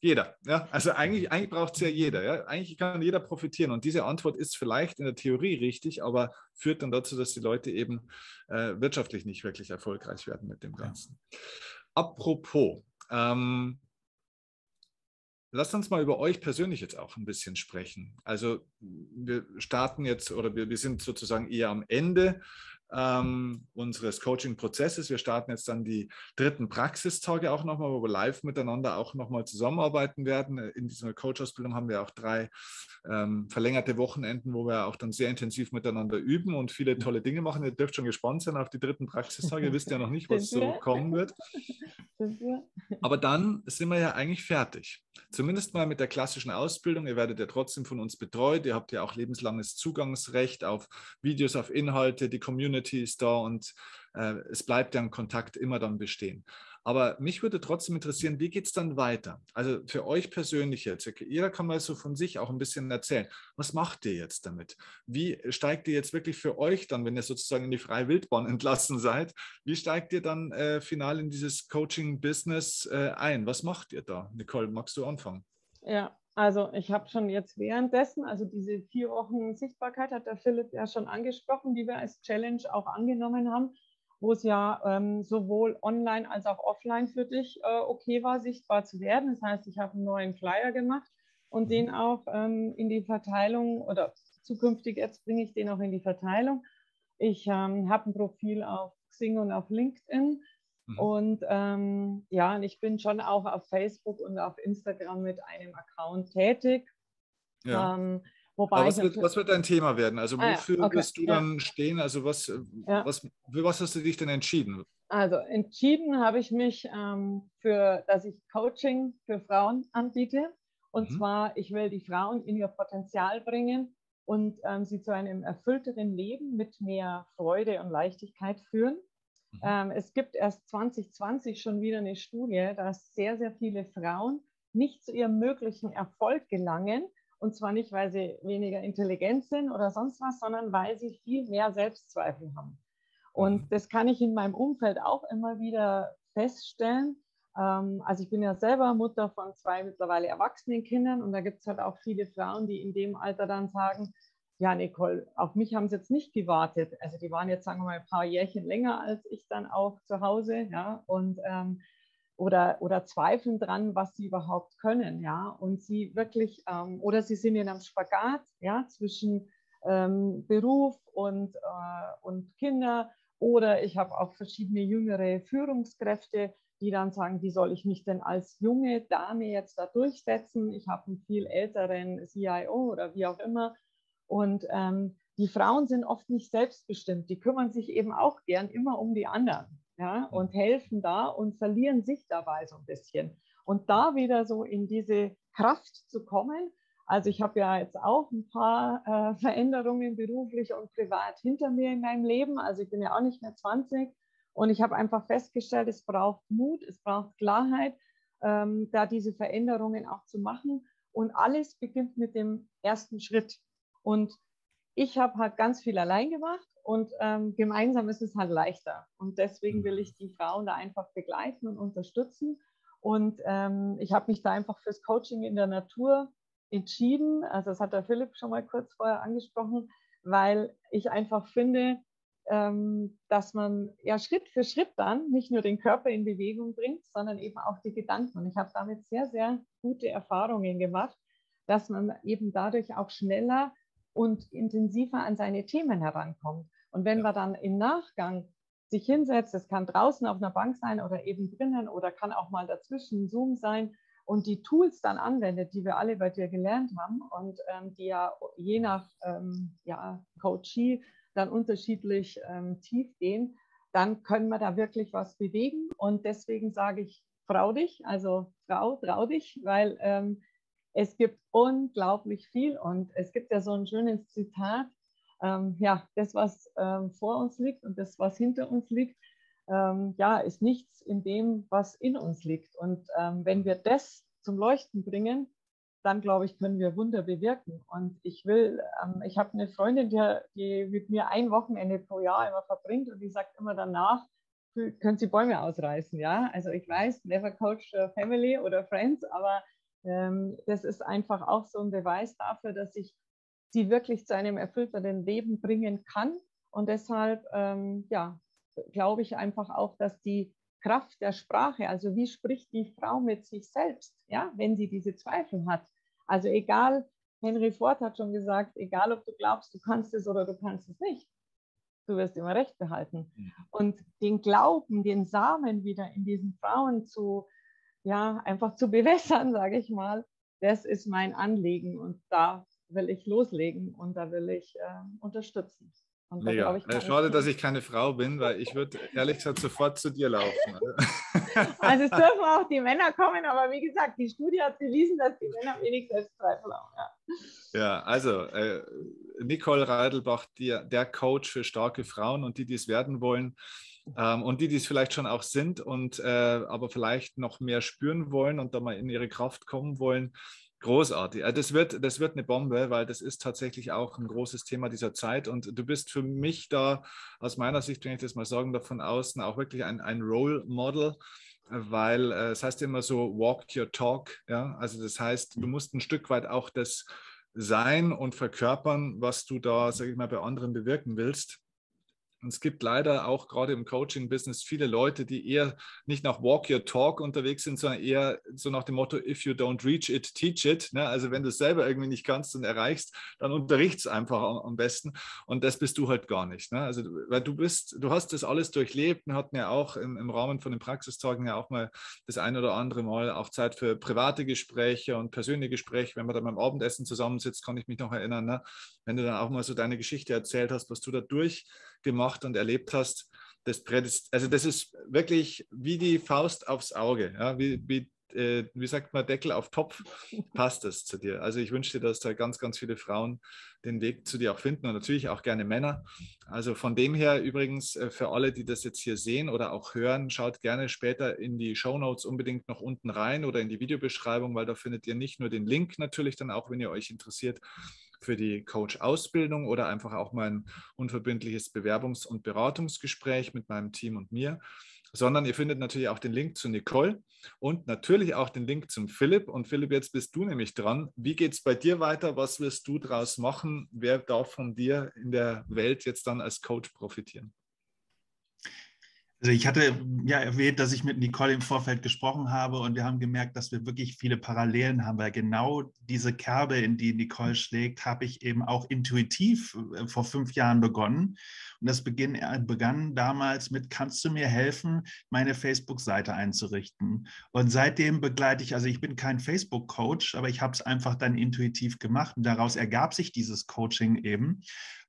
jeder. Ja? Also eigentlich, eigentlich braucht es ja jeder. Ja? Eigentlich kann jeder profitieren. Und diese Antwort ist vielleicht in der Theorie richtig, aber führt dann dazu, dass die Leute eben äh, wirtschaftlich nicht wirklich erfolgreich werden mit dem Ganzen. Ja. Apropos, ähm, lasst uns mal über euch persönlich jetzt auch ein bisschen sprechen. Also wir starten jetzt oder wir, wir sind sozusagen eher am Ende ähm, unseres Coaching-Prozesses. Wir starten jetzt dann die dritten Praxistage auch nochmal, wo wir live miteinander auch nochmal zusammenarbeiten werden. In dieser Coach-Ausbildung haben wir auch drei ähm, verlängerte Wochenenden, wo wir auch dann sehr intensiv miteinander üben und viele tolle Dinge machen. Ihr dürft schon gespannt sein auf die dritten Praxistage. Ihr wisst ja noch nicht, was so kommen wird. Aber dann sind wir ja eigentlich fertig. Zumindest mal mit der klassischen Ausbildung. Ihr werdet ja trotzdem von uns betreut. Ihr habt ja auch lebenslanges Zugangsrecht auf Videos, auf Inhalte. Die Community ist da und äh, es bleibt ja ein Kontakt immer dann bestehen. Aber mich würde trotzdem interessieren, wie geht es dann weiter? Also für euch persönlich jetzt, jeder kann mal so von sich auch ein bisschen erzählen. Was macht ihr jetzt damit? Wie steigt ihr jetzt wirklich für euch dann, wenn ihr sozusagen in die freie Wildbahn entlassen seid, wie steigt ihr dann äh, final in dieses Coaching-Business äh, ein? Was macht ihr da? Nicole, magst du anfangen? Ja, also ich habe schon jetzt währenddessen, also diese vier Wochen Sichtbarkeit hat der Philipp ja schon angesprochen, die wir als Challenge auch angenommen haben wo es ja ähm, sowohl online als auch offline für dich äh, okay war, sichtbar zu werden. Das heißt, ich habe einen neuen Flyer gemacht und mhm. den auch ähm, in die Verteilung oder zukünftig jetzt bringe ich den auch in die Verteilung. Ich ähm, habe ein Profil auf Xing und auf LinkedIn. Mhm. Und ähm, ja, und ich bin schon auch auf Facebook und auf Instagram mit einem Account tätig. Ja. Ähm, Wobei was wird, was, wird, dein Thema werden? Also wofür ah, okay. wirst du dann ja. stehen? Also was, ja. was, für was hast du dich denn entschieden? Also entschieden habe ich mich ähm, für, dass ich Coaching für Frauen anbiete. Und mhm. zwar, ich will die Frauen in ihr Potenzial bringen und ähm, sie zu einem erfüllteren Leben mit mehr Freude und Leichtigkeit führen. Mhm. Ähm, es gibt erst 2020 schon wieder eine Studie, dass sehr, sehr viele Frauen nicht zu ihrem möglichen Erfolg gelangen, und zwar nicht, weil sie weniger intelligent sind oder sonst was, sondern weil sie viel mehr Selbstzweifel haben. Und mhm. das kann ich in meinem Umfeld auch immer wieder feststellen. Ähm, also ich bin ja selber Mutter von zwei mittlerweile erwachsenen Kindern und da gibt es halt auch viele Frauen, die in dem Alter dann sagen, ja, Nicole, auf mich haben sie jetzt nicht gewartet. Also die waren jetzt, sagen wir mal, ein paar Jährchen länger als ich dann auch zu Hause, ja, und ähm, oder, oder zweifeln dran, was sie überhaupt können, ja, und sie wirklich, ähm, oder sie sind in einem Spagat, ja, zwischen ähm, Beruf und, äh, und Kinder, oder ich habe auch verschiedene jüngere Führungskräfte, die dann sagen, wie soll ich mich denn als junge Dame jetzt da durchsetzen? Ich habe einen viel älteren CIO oder wie auch immer und ähm, die Frauen sind oft nicht selbstbestimmt. Die kümmern sich eben auch gern immer um die anderen ja, und helfen da und verlieren sich dabei so ein bisschen. Und da wieder so in diese Kraft zu kommen. Also ich habe ja jetzt auch ein paar äh, Veränderungen beruflich und privat hinter mir in meinem Leben. Also ich bin ja auch nicht mehr 20 und ich habe einfach festgestellt, es braucht Mut, es braucht Klarheit, ähm, da diese Veränderungen auch zu machen. Und alles beginnt mit dem ersten Schritt. Und ich habe halt ganz viel allein gemacht und ähm, gemeinsam ist es halt leichter. Und deswegen will ich die Frauen da einfach begleiten und unterstützen. Und ähm, ich habe mich da einfach fürs Coaching in der Natur entschieden. Also das hat der Philipp schon mal kurz vorher angesprochen, weil ich einfach finde, ähm, dass man ja Schritt für Schritt dann nicht nur den Körper in Bewegung bringt, sondern eben auch die Gedanken. Und ich habe damit sehr, sehr gute Erfahrungen gemacht, dass man eben dadurch auch schneller und intensiver an seine Themen herankommt. Und wenn ja. man dann im Nachgang sich hinsetzt, das kann draußen auf einer Bank sein oder eben drinnen oder kann auch mal dazwischen Zoom sein und die Tools dann anwendet, die wir alle bei dir gelernt haben und ähm, die ja je nach ähm, ja, Coachee dann unterschiedlich ähm, tief gehen, dann können wir da wirklich was bewegen. Und deswegen sage ich, trau dich, also Frau, trau dich, weil ähm, es gibt unglaublich viel und es gibt ja so ein schönes Zitat, ähm, ja, das, was ähm, vor uns liegt und das, was hinter uns liegt, ähm, ja, ist nichts in dem, was in uns liegt. Und ähm, wenn wir das zum Leuchten bringen, dann glaube ich, können wir Wunder bewirken. Und ich will, ähm, ich habe eine Freundin, die, die mit mir ein Wochenende pro Jahr immer verbringt und die sagt immer danach, können Sie Bäume ausreißen, ja? Also ich weiß, never coach family oder friends, aber ähm, das ist einfach auch so ein Beweis dafür, dass ich sie wirklich zu einem erfüllteren Leben bringen kann. Und deshalb, ähm, ja, glaube ich einfach auch, dass die Kraft der Sprache, also wie spricht die Frau mit sich selbst, ja, wenn sie diese Zweifel hat. Also egal, Henry Ford hat schon gesagt, egal ob du glaubst, du kannst es oder du kannst es nicht, du wirst immer recht behalten. Mhm. Und den Glauben, den Samen wieder in diesen Frauen zu ja, einfach zu bewässern, sage ich mal. Das ist mein Anliegen und da will ich loslegen und da will ich äh, unterstützen. Und da, Mega. Ich, äh, Schade, dass ich keine Frau bin, weil ich würde ehrlich gesagt sofort zu dir laufen. also es dürfen auch die Männer kommen, aber wie gesagt, die Studie hat bewiesen, dass die Männer wenig Selbstzweifel haben. Ja, ja also äh, Nicole Reidelbach, die, der Coach für starke Frauen und die, die es werden wollen, ähm, und die, die es vielleicht schon auch sind und äh, aber vielleicht noch mehr spüren wollen und da mal in ihre Kraft kommen wollen, großartig. Äh, das, wird, das wird eine Bombe, weil das ist tatsächlich auch ein großes Thema dieser Zeit. Und du bist für mich da, aus meiner Sicht, wenn ich das mal sagen darf, von außen auch wirklich ein, ein Role Model weil äh, es heißt immer so, walk your talk. Ja? Also das heißt, du musst ein Stück weit auch das sein und verkörpern, was du da, sage ich mal, bei anderen bewirken willst. Und es gibt leider auch gerade im Coaching-Business viele Leute, die eher nicht nach Walk Your Talk unterwegs sind, sondern eher so nach dem Motto, if you don't reach it, teach it. Ne? Also wenn du es selber irgendwie nicht kannst und erreichst, dann unterricht es einfach am besten. Und das bist du halt gar nicht. Ne? Also weil du bist, du hast das alles durchlebt und hatten ja auch im, im Rahmen von den Praxistagen ja auch mal das ein oder andere Mal auch Zeit für private Gespräche und persönliche Gespräche. Wenn man dann beim Abendessen zusammensitzt, kann ich mich noch erinnern, ne? wenn du dann auch mal so deine Geschichte erzählt hast, was du da durchgemacht und erlebt hast, das, also das ist wirklich wie die Faust aufs Auge, ja? wie, wie, äh, wie sagt man, Deckel auf Topf, passt das zu dir. Also ich wünsche dir, dass da ganz, ganz viele Frauen den Weg zu dir auch finden und natürlich auch gerne Männer. Also von dem her übrigens äh, für alle, die das jetzt hier sehen oder auch hören, schaut gerne später in die Show Notes unbedingt noch unten rein oder in die Videobeschreibung, weil da findet ihr nicht nur den Link natürlich dann auch, wenn ihr euch interessiert, für die Coach-Ausbildung oder einfach auch mal ein unverbindliches Bewerbungs- und Beratungsgespräch mit meinem Team und mir, sondern ihr findet natürlich auch den Link zu Nicole und natürlich auch den Link zum Philipp. Und Philipp, jetzt bist du nämlich dran. Wie geht es bei dir weiter? Was wirst du daraus machen? Wer darf von dir in der Welt jetzt dann als Coach profitieren? Also ich hatte ja erwähnt, dass ich mit Nicole im Vorfeld gesprochen habe und wir haben gemerkt, dass wir wirklich viele Parallelen haben, weil genau diese Kerbe, in die Nicole schlägt, habe ich eben auch intuitiv äh, vor fünf Jahren begonnen. Und das beginn, äh, begann damals mit, kannst du mir helfen, meine Facebook-Seite einzurichten? Und seitdem begleite ich, also ich bin kein Facebook-Coach, aber ich habe es einfach dann intuitiv gemacht und daraus ergab sich dieses Coaching eben.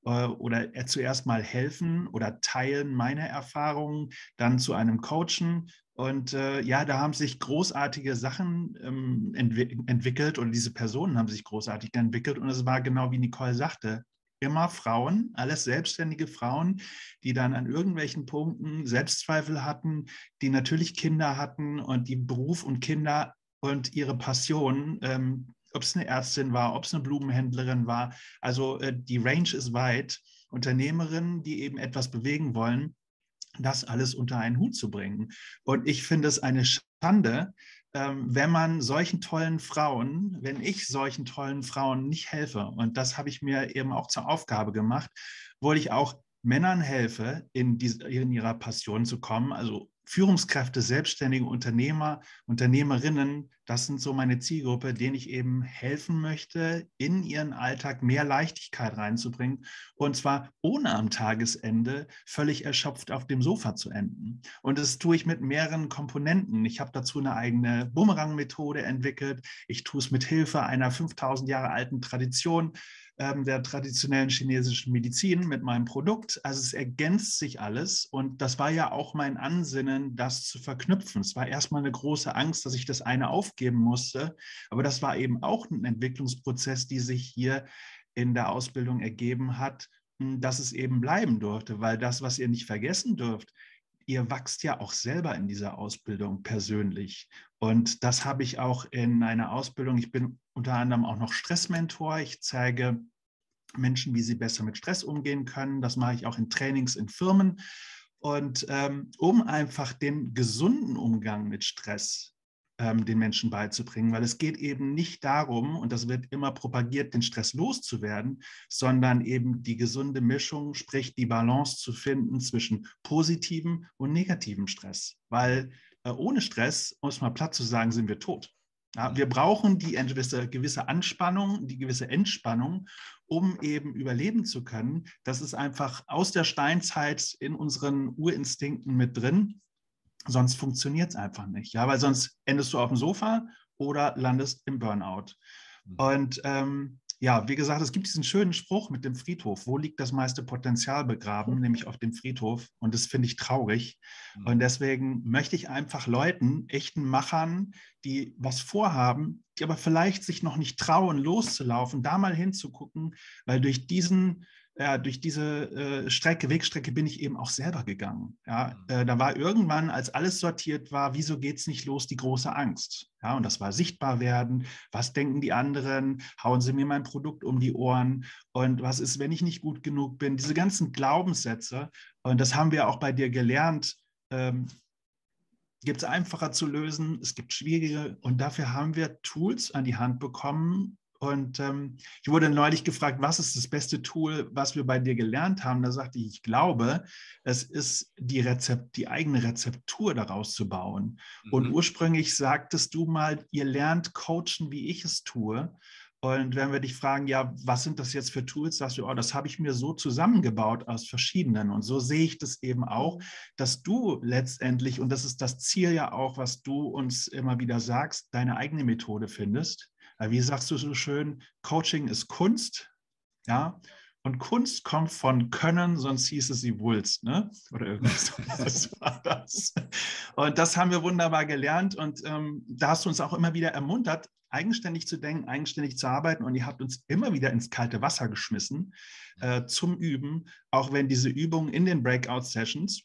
Äh, oder zuerst mal helfen oder teilen meine Erfahrungen, dann zu einem Coachen. Und äh, ja, da haben sich großartige Sachen ähm, entwick entwickelt oder diese Personen haben sich großartig entwickelt. Und es war genau wie Nicole sagte, immer Frauen, alles selbstständige Frauen, die dann an irgendwelchen Punkten Selbstzweifel hatten, die natürlich Kinder hatten und die Beruf und Kinder und ihre Passion ähm, ob es eine Ärztin war, ob es eine Blumenhändlerin war. Also äh, die Range ist weit. Unternehmerinnen, die eben etwas bewegen wollen, das alles unter einen Hut zu bringen. Und ich finde es eine Schande, ähm, wenn man solchen tollen Frauen, wenn ich solchen tollen Frauen nicht helfe. Und das habe ich mir eben auch zur Aufgabe gemacht, wo ich auch Männern helfe, in, diese, in ihrer Passion zu kommen, also Führungskräfte, selbstständige Unternehmer, Unternehmerinnen, das sind so meine Zielgruppe, denen ich eben helfen möchte, in ihren Alltag mehr Leichtigkeit reinzubringen und zwar ohne am Tagesende völlig erschöpft auf dem Sofa zu enden. Und das tue ich mit mehreren Komponenten. Ich habe dazu eine eigene Bumerang-Methode entwickelt. Ich tue es mit Hilfe einer 5000 Jahre alten Tradition der traditionellen chinesischen Medizin mit meinem Produkt. Also es ergänzt sich alles und das war ja auch mein Ansinnen, das zu verknüpfen. Es war erstmal eine große Angst, dass ich das eine aufgeben musste, aber das war eben auch ein Entwicklungsprozess, die sich hier in der Ausbildung ergeben hat, hm, dass es eben bleiben durfte, weil das, was ihr nicht vergessen dürft, ihr wachst ja auch selber in dieser Ausbildung persönlich. Und das habe ich auch in einer Ausbildung. Ich bin unter anderem auch noch Stressmentor. Ich zeige Menschen, wie sie besser mit Stress umgehen können. Das mache ich auch in Trainings in Firmen. Und ähm, um einfach den gesunden Umgang mit Stress ähm, den Menschen beizubringen, weil es geht eben nicht darum, und das wird immer propagiert, den Stress loszuwerden, sondern eben die gesunde Mischung, sprich die Balance zu finden zwischen positivem und negativem Stress. Weil äh, ohne Stress, um es mal platt zu sagen, sind wir tot. Ja, wir brauchen die gewisse, gewisse Anspannung, die gewisse Entspannung, um eben überleben zu können. Das ist einfach aus der Steinzeit in unseren Urinstinkten mit drin. Sonst funktioniert es einfach nicht. Ja, weil sonst endest du auf dem Sofa oder landest im Burnout. Mhm. Und ähm, ja, wie gesagt, es gibt diesen schönen Spruch mit dem Friedhof. Wo liegt das meiste Potenzial begraben? Nämlich auf dem Friedhof. Und das finde ich traurig. Mhm. Und deswegen möchte ich einfach Leuten, echten Machern, die was vorhaben, die aber vielleicht sich noch nicht trauen, loszulaufen, da mal hinzugucken, weil durch diesen ja, durch diese äh, Strecke, Wegstrecke bin ich eben auch selber gegangen. Ja, mhm. äh, da war irgendwann, als alles sortiert war, wieso geht es nicht los, die große Angst. Ja, und das war sichtbar werden. Was denken die anderen? Hauen sie mir mein Produkt um die Ohren? Und was ist, wenn ich nicht gut genug bin? Diese ganzen Glaubenssätze. Und das haben wir auch bei dir gelernt. Ähm, gibt es einfacher zu lösen, es gibt schwierige und dafür haben wir Tools an die Hand bekommen, und ähm, ich wurde neulich gefragt, was ist das beste Tool, was wir bei dir gelernt haben? Da sagte ich, ich glaube, es ist die, Rezept, die eigene Rezeptur daraus zu bauen. Mhm. Und ursprünglich sagtest du mal, ihr lernt coachen, wie ich es tue. Und wenn wir dich fragen, ja, was sind das jetzt für Tools, sagst du, oh, das habe ich mir so zusammengebaut aus verschiedenen. Und so sehe ich das eben auch, dass du letztendlich, und das ist das Ziel ja auch, was du uns immer wieder sagst, deine eigene Methode findest wie sagst du so schön, Coaching ist Kunst, ja, und Kunst kommt von Können, sonst hieß es sie Wulst, ne? Oder irgendwas. das war das. Und das haben wir wunderbar gelernt. Und ähm, da hast du uns auch immer wieder ermuntert, eigenständig zu denken, eigenständig zu arbeiten. Und ihr habt uns immer wieder ins kalte Wasser geschmissen äh, zum Üben, auch wenn diese Übungen in den Breakout-Sessions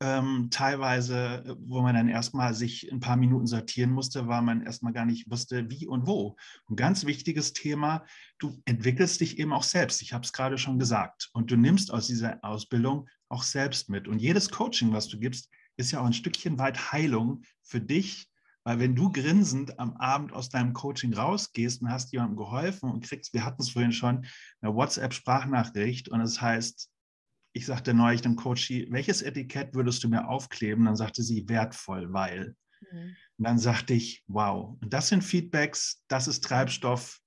ähm, teilweise, äh, wo man dann erstmal sich ein paar Minuten sortieren musste, weil man erstmal gar nicht wusste, wie und wo. Ein ganz wichtiges Thema, du entwickelst dich eben auch selbst. Ich habe es gerade schon gesagt. Und du nimmst aus dieser Ausbildung auch selbst mit. Und jedes Coaching, was du gibst, ist ja auch ein Stückchen weit Heilung für dich, weil wenn du grinsend am Abend aus deinem Coaching rausgehst und hast jemandem geholfen und kriegst, wir hatten es vorhin schon, eine WhatsApp-Sprachnachricht und es heißt, ich sagte neulich dem Coach, welches Etikett würdest du mir aufkleben? Dann sagte sie, wertvoll, weil. Mhm. Und dann sagte ich, wow. Und das sind Feedbacks, das ist Treibstoff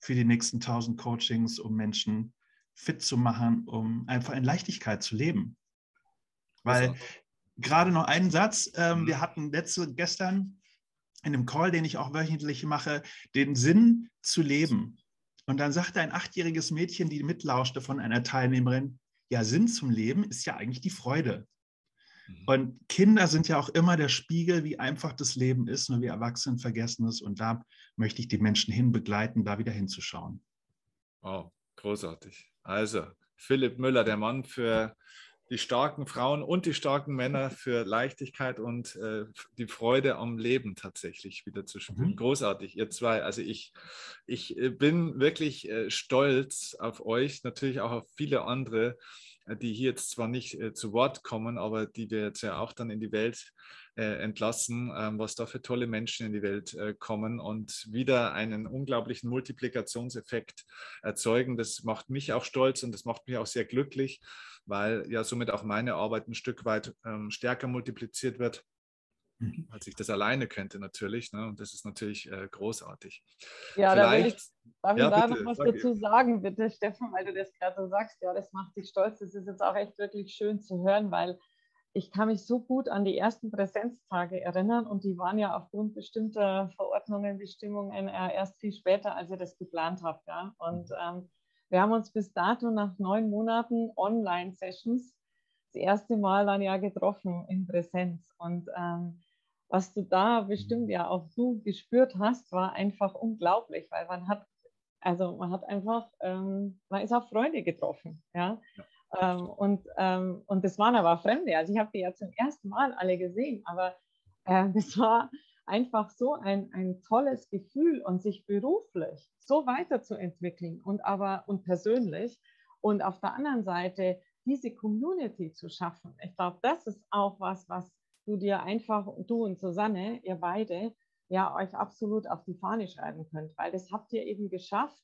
für die nächsten 1000 Coachings, um Menschen fit zu machen, um einfach in Leichtigkeit zu leben. Weil gerade noch einen Satz, ähm, mhm. wir hatten letzte, gestern in einem Call, den ich auch wöchentlich mache, den Sinn zu leben. Und dann sagte ein achtjähriges Mädchen, die mitlauschte von einer Teilnehmerin, ja, Sinn zum Leben ist ja eigentlich die Freude. Mhm. Und Kinder sind ja auch immer der Spiegel, wie einfach das Leben ist, nur wir Erwachsenen vergessen es. Und da möchte ich die Menschen hin begleiten, da wieder hinzuschauen. Wow, großartig. Also, Philipp Müller, der Mann für die starken Frauen und die starken Männer für Leichtigkeit und äh, die Freude am Leben tatsächlich wieder zu spüren. Mhm. Großartig, ihr zwei. Also ich, ich äh, bin wirklich äh, stolz auf euch, natürlich auch auf viele andere, die hier jetzt zwar nicht äh, zu Wort kommen, aber die wir jetzt ja auch dann in die Welt äh, entlassen, ähm, was da für tolle Menschen in die Welt äh, kommen und wieder einen unglaublichen Multiplikationseffekt erzeugen. Das macht mich auch stolz und das macht mich auch sehr glücklich weil ja somit auch meine Arbeit ein Stück weit ähm, stärker multipliziert wird. Als ich das alleine könnte natürlich. Ne? Und das ist natürlich äh, großartig. Ja, Vielleicht, da will ich, darf ja, ich da bitte, noch was dazu sagen, bitte, Steffen, weil du das gerade so sagst. Ja, das macht dich stolz. Das ist jetzt auch echt wirklich schön zu hören, weil ich kann mich so gut an die ersten Präsenztage erinnern und die waren ja aufgrund bestimmter Verordnungen, Bestimmungen erst viel später, als ich das geplant habe. Ja? Und mhm. ähm, wir haben uns bis dato nach neun Monaten Online-Sessions das erste Mal dann ja getroffen in Präsenz. Und ähm, was du da bestimmt ja auch du gespürt hast, war einfach unglaublich, weil man hat, also man hat einfach, ähm, man ist auch Freunde getroffen, ja. ja. Ähm, und, ähm, und das waren aber Fremde. Also ich habe die ja zum ersten Mal alle gesehen, aber äh, das war einfach so ein, ein tolles Gefühl und sich beruflich so weiterzuentwickeln und aber und persönlich und auf der anderen Seite diese Community zu schaffen. Ich glaube, das ist auch was, was du dir einfach, du und Susanne, ihr beide, ja, euch absolut auf die Fahne schreiben könnt, weil das habt ihr eben geschafft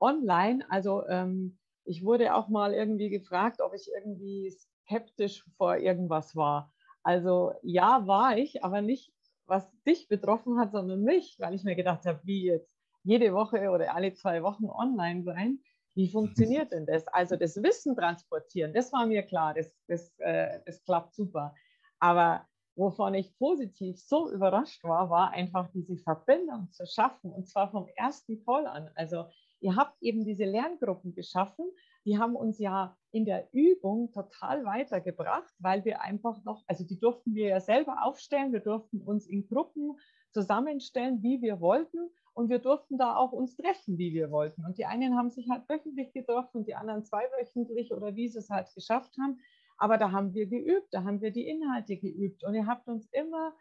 online. Also ähm, ich wurde auch mal irgendwie gefragt, ob ich irgendwie skeptisch vor irgendwas war. Also ja, war ich, aber nicht was dich betroffen hat, sondern mich, weil ich mir gedacht habe, wie jetzt jede Woche oder alle zwei Wochen online sein. Wie funktioniert denn das? Also das Wissen transportieren, das war mir klar, das, das, äh, das klappt super. Aber wovon ich positiv so überrascht war, war einfach diese Verbindung zu schaffen und zwar vom ersten Call an. Also ihr habt eben diese Lerngruppen geschaffen, die haben uns ja in der Übung total weitergebracht, weil wir einfach noch, also die durften wir ja selber aufstellen, wir durften uns in Gruppen zusammenstellen, wie wir wollten und wir durften da auch uns treffen, wie wir wollten. Und die einen haben sich halt wöchentlich getroffen und die anderen zweiwöchentlich oder wie sie es halt geschafft haben. Aber da haben wir geübt, da haben wir die Inhalte geübt und ihr habt uns immer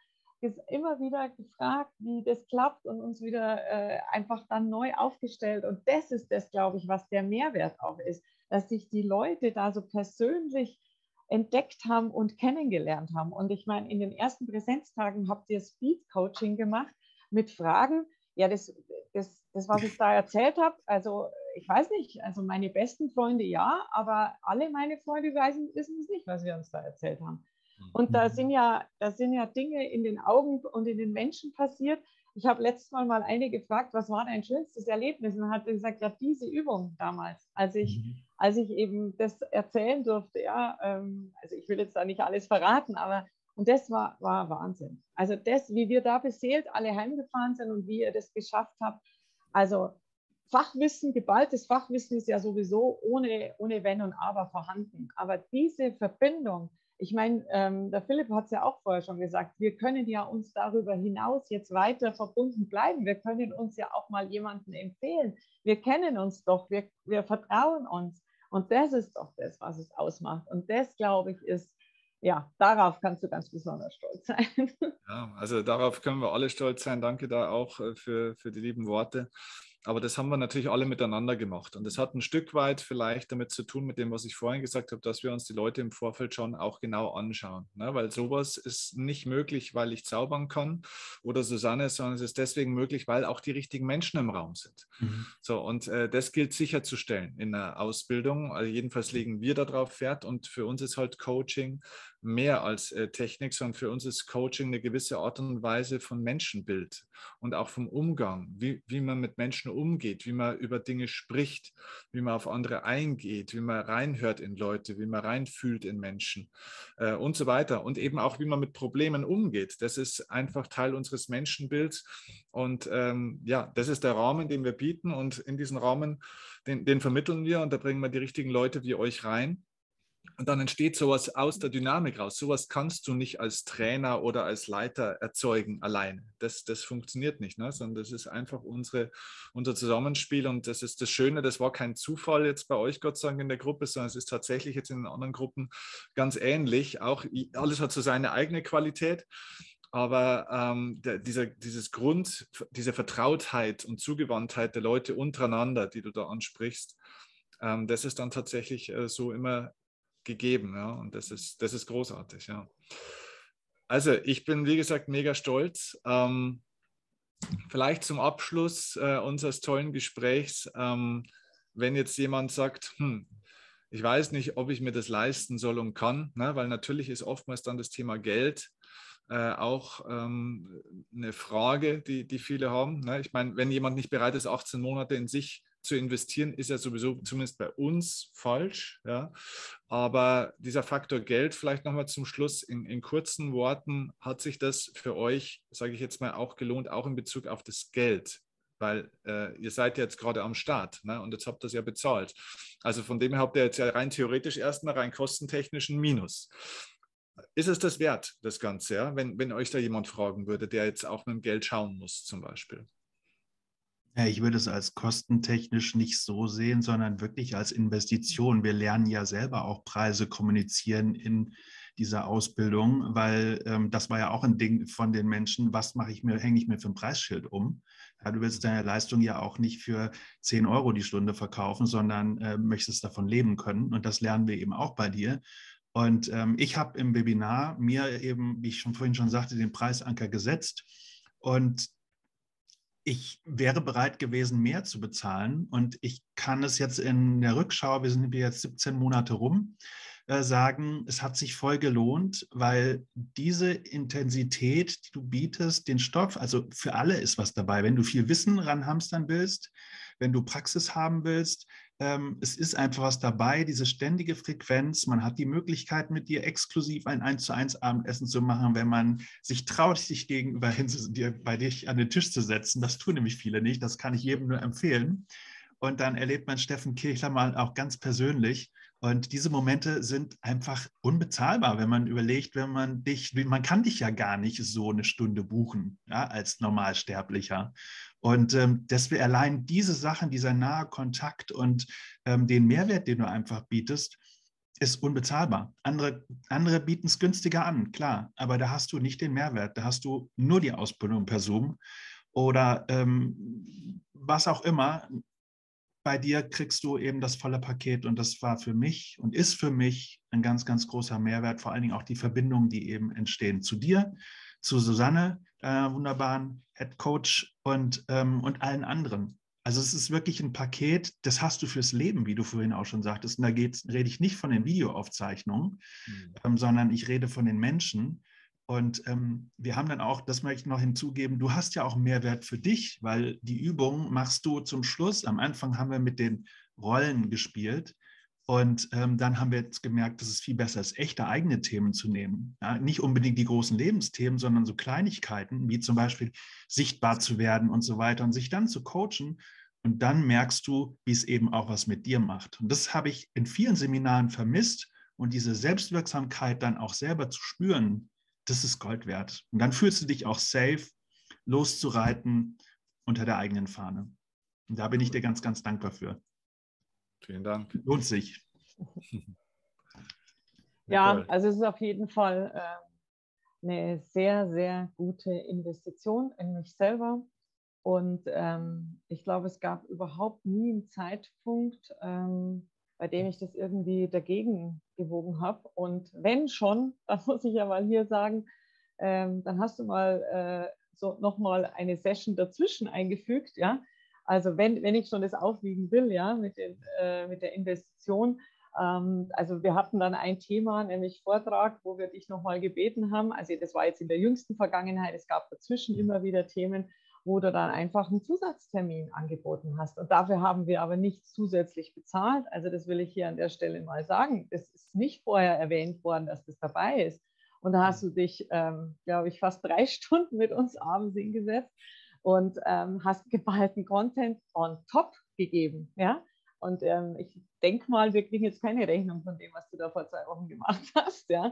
immer wieder gefragt, wie das klappt und uns wieder äh, einfach dann neu aufgestellt. Und das ist das, glaube ich, was der Mehrwert auch ist, dass sich die Leute da so persönlich entdeckt haben und kennengelernt haben. Und ich meine, in den ersten Präsenztagen habt ihr Speed Coaching gemacht mit Fragen. Ja, das, das, das was ich da erzählt habe, also ich weiß nicht, also meine besten Freunde ja, aber alle meine Freunde wissen, wissen es nicht, was wir uns da erzählt haben. Und da mhm. sind ja, da sind ja Dinge in den Augen und in den Menschen passiert. Ich habe letztes Mal mal eine gefragt, was war dein schönstes Erlebnis? Und hat gesagt, ja, diese Übung damals, als ich, mhm. als ich eben das erzählen durfte, ja, ähm, also ich will jetzt da nicht alles verraten, aber und das war, war Wahnsinn. Also das, wie wir da beseelt alle heimgefahren sind und wie ihr das geschafft habt. Also Fachwissen, geballtes Fachwissen ist ja sowieso ohne, ohne Wenn und Aber vorhanden. Aber diese Verbindung, ich meine, ähm, der Philipp hat es ja auch vorher schon gesagt, wir können ja uns darüber hinaus jetzt weiter verbunden bleiben. Wir können uns ja auch mal jemanden empfehlen. Wir kennen uns doch, wir, wir vertrauen uns. Und das ist doch das, was es ausmacht. Und das, glaube ich, ist ja, darauf kannst du ganz besonders stolz sein. Ja, also darauf können wir alle stolz sein. Danke da auch äh, für, für die lieben Worte. Aber das haben wir natürlich alle miteinander gemacht. Und das hat ein Stück weit vielleicht damit zu tun, mit dem, was ich vorhin gesagt habe, dass wir uns die Leute im Vorfeld schon auch genau anschauen. Ne? Weil sowas ist nicht möglich, weil ich zaubern kann oder Susanne, sondern es ist deswegen möglich, weil auch die richtigen Menschen im Raum sind. Mhm. So, und äh, das gilt sicherzustellen in der Ausbildung. Also jedenfalls legen wir darauf Wert und für uns ist halt Coaching mehr als äh, Technik, sondern für uns ist Coaching eine gewisse Art und Weise von Menschenbild und auch vom Umgang, wie, wie man mit Menschen umgeht, wie man über Dinge spricht, wie man auf andere eingeht, wie man reinhört in Leute, wie man reinfühlt in Menschen äh, und so weiter. Und eben auch, wie man mit Problemen umgeht. Das ist einfach Teil unseres Menschenbilds. Und ähm, ja, das ist der Rahmen, den wir bieten. Und in diesen Rahmen, den, den vermitteln wir und da bringen wir die richtigen Leute wie euch rein. Und dann entsteht sowas aus der Dynamik raus. Sowas kannst du nicht als Trainer oder als Leiter erzeugen alleine. Das, das funktioniert nicht, ne? sondern das ist einfach unsere, unser Zusammenspiel. Und das ist das Schöne, das war kein Zufall jetzt bei euch, Gott sei Dank, in der Gruppe, sondern es ist tatsächlich jetzt in den anderen Gruppen ganz ähnlich. Auch alles hat so seine eigene Qualität. Aber ähm, der, dieser, dieses Grund, diese Vertrautheit und Zugewandtheit der Leute untereinander, die du da ansprichst, ähm, das ist dann tatsächlich äh, so immer gegeben. Ja? Und das ist, das ist großartig. Ja. Also ich bin, wie gesagt, mega stolz. Ähm, vielleicht zum Abschluss äh, unseres tollen Gesprächs, ähm, wenn jetzt jemand sagt, hm, ich weiß nicht, ob ich mir das leisten soll und kann, ne? weil natürlich ist oftmals dann das Thema Geld äh, auch ähm, eine Frage, die, die viele haben. Ne? Ich meine, wenn jemand nicht bereit ist, 18 Monate in sich zu investieren, ist ja sowieso zumindest bei uns falsch. Ja? Aber dieser Faktor Geld, vielleicht nochmal zum Schluss in, in kurzen Worten, hat sich das für euch, sage ich jetzt mal, auch gelohnt, auch in Bezug auf das Geld? Weil äh, ihr seid jetzt gerade am Start ne? und jetzt habt ihr es ja bezahlt. Also von dem her habt ihr jetzt ja rein theoretisch erstmal rein kostentechnischen Minus. Ist es das wert, das Ganze, ja? wenn, wenn euch da jemand fragen würde, der jetzt auch mit dem Geld schauen muss, zum Beispiel? Ja, ich würde es als kostentechnisch nicht so sehen, sondern wirklich als Investition. Wir lernen ja selber auch Preise kommunizieren in dieser Ausbildung, weil ähm, das war ja auch ein Ding von den Menschen, was mache ich mir, hänge ich mir für ein Preisschild um? Ja, du willst deine Leistung ja auch nicht für 10 Euro die Stunde verkaufen, sondern äh, möchtest davon leben können. Und das lernen wir eben auch bei dir. Und ähm, ich habe im Webinar mir eben, wie ich schon vorhin schon sagte, den Preisanker gesetzt. Und ich wäre bereit gewesen, mehr zu bezahlen. Und ich kann es jetzt in der Rückschau, wir sind jetzt 17 Monate rum, äh, sagen, es hat sich voll gelohnt, weil diese Intensität, die du bietest, den Stoff, also für alle ist was dabei. Wenn du viel Wissen ranhamstern willst, wenn du Praxis haben willst, ähm, es ist einfach was dabei, diese ständige Frequenz. Man hat die Möglichkeit, mit dir exklusiv ein 1 zu 1 Abendessen zu machen, wenn man sich traut, sich gegenüber hin, dir, bei dich an den Tisch zu setzen. Das tun nämlich viele nicht. Das kann ich jedem nur empfehlen. Und dann erlebt man Steffen Kirchler mal auch ganz persönlich. Und diese Momente sind einfach unbezahlbar, wenn man überlegt, wenn man dich, man kann dich ja gar nicht so eine Stunde buchen, ja, als Normalsterblicher. Und ähm, deswegen allein diese Sachen, dieser nahe Kontakt und ähm, den Mehrwert, den du einfach bietest, ist unbezahlbar. Andere, andere bieten es günstiger an, klar, aber da hast du nicht den Mehrwert, da hast du nur die Ausbildung per Zoom oder ähm, was auch immer. Bei dir kriegst du eben das volle Paket und das war für mich und ist für mich ein ganz, ganz großer Mehrwert, vor allen Dingen auch die Verbindungen, die eben entstehen zu dir, zu Susanne, äh, wunderbaren Head Coach und, ähm, und allen anderen. Also es ist wirklich ein Paket, das hast du fürs Leben, wie du vorhin auch schon sagtest. Und da rede ich nicht von den Videoaufzeichnungen, mhm. ähm, sondern ich rede von den Menschen. Und ähm, wir haben dann auch, das möchte ich noch hinzugeben, du hast ja auch Mehrwert für dich, weil die Übung machst du zum Schluss. Am Anfang haben wir mit den Rollen gespielt. Und ähm, dann haben wir jetzt gemerkt, dass es viel besser ist, echte eigene Themen zu nehmen. Ja, nicht unbedingt die großen Lebensthemen, sondern so Kleinigkeiten, wie zum Beispiel sichtbar zu werden und so weiter und sich dann zu coachen. Und dann merkst du, wie es eben auch was mit dir macht. Und das habe ich in vielen Seminaren vermisst. Und diese Selbstwirksamkeit dann auch selber zu spüren, das ist Gold wert. Und dann fühlst du dich auch safe, loszureiten unter der eigenen Fahne. Und da bin ich dir ganz, ganz dankbar für. Vielen Dank. Lohnt sich. Ja, also es ist auf jeden Fall äh, eine sehr, sehr gute Investition in mich selber. Und ähm, ich glaube, es gab überhaupt nie einen Zeitpunkt, ähm, bei dem ich das irgendwie dagegen gewogen habe. Und wenn schon, dann muss ich ja mal hier sagen, ähm, dann hast du mal äh, so nochmal eine Session dazwischen eingefügt, ja. Also wenn, wenn ich schon das aufwiegen will, ja, mit, den, äh, mit der Investition, ähm, also wir hatten dann ein Thema, nämlich Vortrag, wo wir dich nochmal gebeten haben. Also das war jetzt in der jüngsten Vergangenheit. Es gab dazwischen immer wieder Themen, wo du dann einfach einen Zusatztermin angeboten hast. Und dafür haben wir aber nichts zusätzlich bezahlt. Also das will ich hier an der Stelle mal sagen. Das ist nicht vorher erwähnt worden, dass das dabei ist. Und da hast du dich, ähm, glaube ich, fast drei Stunden mit uns abends hingesetzt und ähm, hast geballten Content on top gegeben. Ja? Und ähm, ich denke mal, wir kriegen jetzt keine Rechnung von dem, was du da vor zwei Wochen gemacht hast. Ja?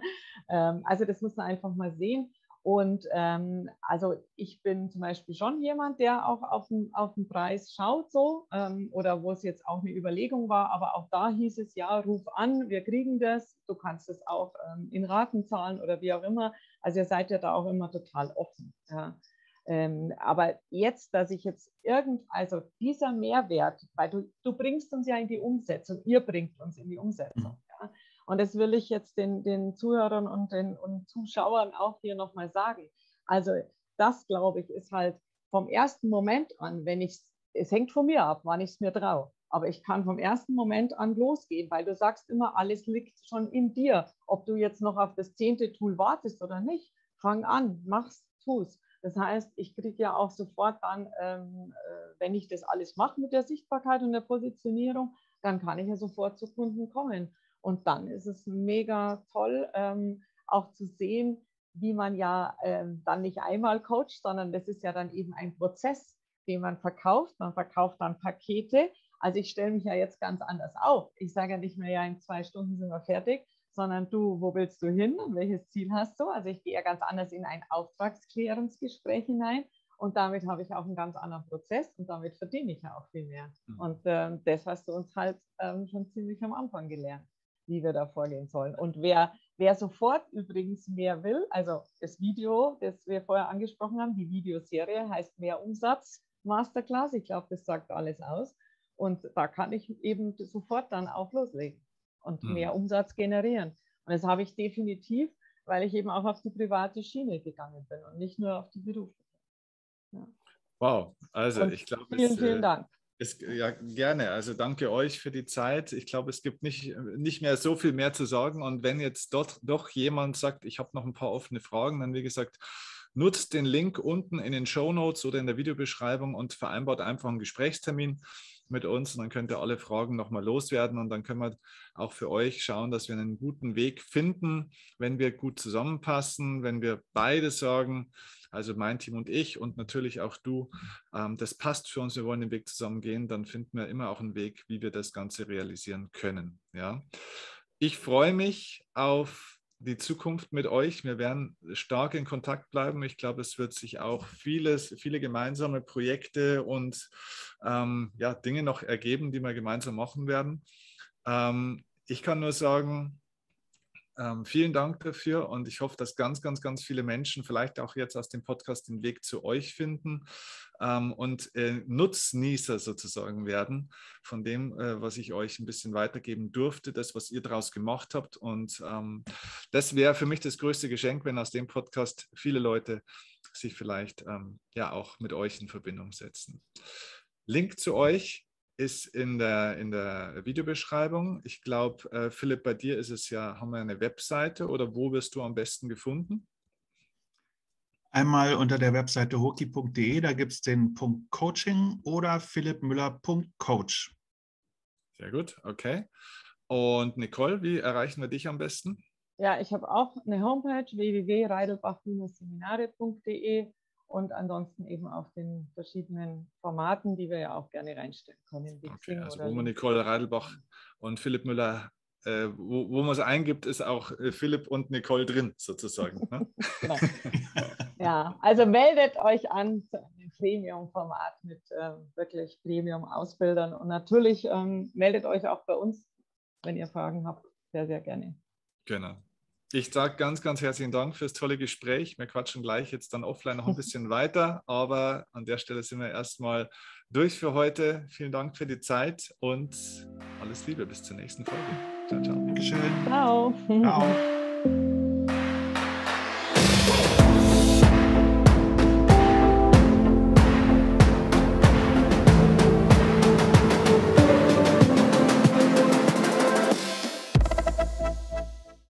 Ähm, also das muss man einfach mal sehen. Und ähm, also ich bin zum Beispiel schon jemand, der auch auf den, auf den Preis schaut so ähm, oder wo es jetzt auch eine Überlegung war, aber auch da hieß es, ja, ruf an, wir kriegen das, du kannst es auch ähm, in Raten zahlen oder wie auch immer. Also ihr seid ja da auch immer total offen. Ja. Ähm, aber jetzt, dass ich jetzt irgend, also dieser Mehrwert, weil du, du bringst uns ja in die Umsetzung, ihr bringt uns in die Umsetzung. Mhm. Ja? Und das will ich jetzt den, den Zuhörern und den und Zuschauern auch hier nochmal sagen. Also das, glaube ich, ist halt vom ersten Moment an, wenn ich es hängt von mir ab, wann ich es mir traue. Aber ich kann vom ersten Moment an losgehen, weil du sagst immer, alles liegt schon in dir. Ob du jetzt noch auf das zehnte Tool wartest oder nicht, fang an, mach's, tu's. Das heißt, ich kriege ja auch sofort dann, ähm, äh, wenn ich das alles mache mit der Sichtbarkeit und der Positionierung, dann kann ich ja sofort zu Kunden kommen. Und dann ist es mega toll, ähm, auch zu sehen, wie man ja ähm, dann nicht einmal coacht, sondern das ist ja dann eben ein Prozess, den man verkauft. Man verkauft dann Pakete. Also ich stelle mich ja jetzt ganz anders auf. Ich sage ja nicht mehr, ja, in zwei Stunden sind wir fertig, sondern du, wo willst du hin und welches Ziel hast du? Also ich gehe ja ganz anders in ein Auftragsklärungsgespräch hinein und damit habe ich auch einen ganz anderen Prozess und damit verdiene ich ja auch viel mehr. Mhm. Und ähm, das hast du uns halt ähm, schon ziemlich am Anfang gelernt, wie wir da vorgehen sollen. Und wer, wer sofort übrigens mehr will, also das Video, das wir vorher angesprochen haben, die Videoserie heißt Mehr Umsatz Masterclass. Ich glaube, das sagt alles aus. Und da kann ich eben sofort dann auch loslegen und mhm. mehr Umsatz generieren. Und das habe ich definitiv, weil ich eben auch auf die private Schiene gegangen bin und nicht nur auf die berufliche. Ja. Wow, also und ich glaube. Vielen, es, vielen äh, Dank. Es, ja, gerne. Also danke euch für die Zeit. Ich glaube, es gibt nicht, nicht mehr so viel mehr zu sagen. Und wenn jetzt dort doch jemand sagt, ich habe noch ein paar offene Fragen, dann wie gesagt, nutzt den Link unten in den Show Notes oder in der Videobeschreibung und vereinbart einfach einen Gesprächstermin mit uns und dann könnt ihr alle Fragen nochmal loswerden und dann können wir auch für euch schauen, dass wir einen guten Weg finden, wenn wir gut zusammenpassen, wenn wir beide sagen, also mein Team und ich und natürlich auch du, ähm, das passt für uns, wir wollen den Weg zusammen gehen, dann finden wir immer auch einen Weg, wie wir das Ganze realisieren können. Ja. Ich freue mich auf die Zukunft mit euch. Wir werden stark in Kontakt bleiben. Ich glaube, es wird sich auch vieles, viele gemeinsame Projekte und ähm, ja, Dinge noch ergeben, die wir gemeinsam machen werden. Ähm, ich kann nur sagen, ähm, vielen Dank dafür und ich hoffe, dass ganz, ganz, ganz viele Menschen vielleicht auch jetzt aus dem Podcast den Weg zu euch finden ähm, und äh, Nutznießer sozusagen werden von dem, äh, was ich euch ein bisschen weitergeben durfte, das, was ihr daraus gemacht habt. Und ähm, das wäre für mich das größte Geschenk, wenn aus dem Podcast viele Leute sich vielleicht ähm, ja auch mit euch in Verbindung setzen. Link zu euch ist in der, in der Videobeschreibung. Ich glaube, äh, Philipp, bei dir ist es ja, haben wir eine Webseite oder wo wirst du am besten gefunden? Einmal unter der Webseite hoki.de, da gibt es den Punkt Coaching oder philippmüller.coach. Sehr gut, okay. Und Nicole, wie erreichen wir dich am besten? Ja, ich habe auch eine Homepage www.reidelbach-seminare.de und ansonsten eben auf den verschiedenen Formaten, die wir ja auch gerne reinstellen können. Okay, also wo man Nicole Reidelbach und Philipp Müller, äh, wo, wo man es eingibt, ist auch äh, Philipp und Nicole drin sozusagen. Ne? genau. ja, also meldet euch an zu einem Premium-Format mit äh, wirklich Premium-Ausbildern und natürlich ähm, meldet euch auch bei uns, wenn ihr Fragen habt, sehr, sehr gerne. Genau. Ich sage ganz, ganz herzlichen Dank fürs tolle Gespräch. Wir quatschen gleich jetzt dann offline noch ein bisschen weiter, aber an der Stelle sind wir erstmal durch für heute. Vielen Dank für die Zeit und alles Liebe bis zur nächsten Folge. Ciao, ciao. Dankeschön. Ciao. Ciao.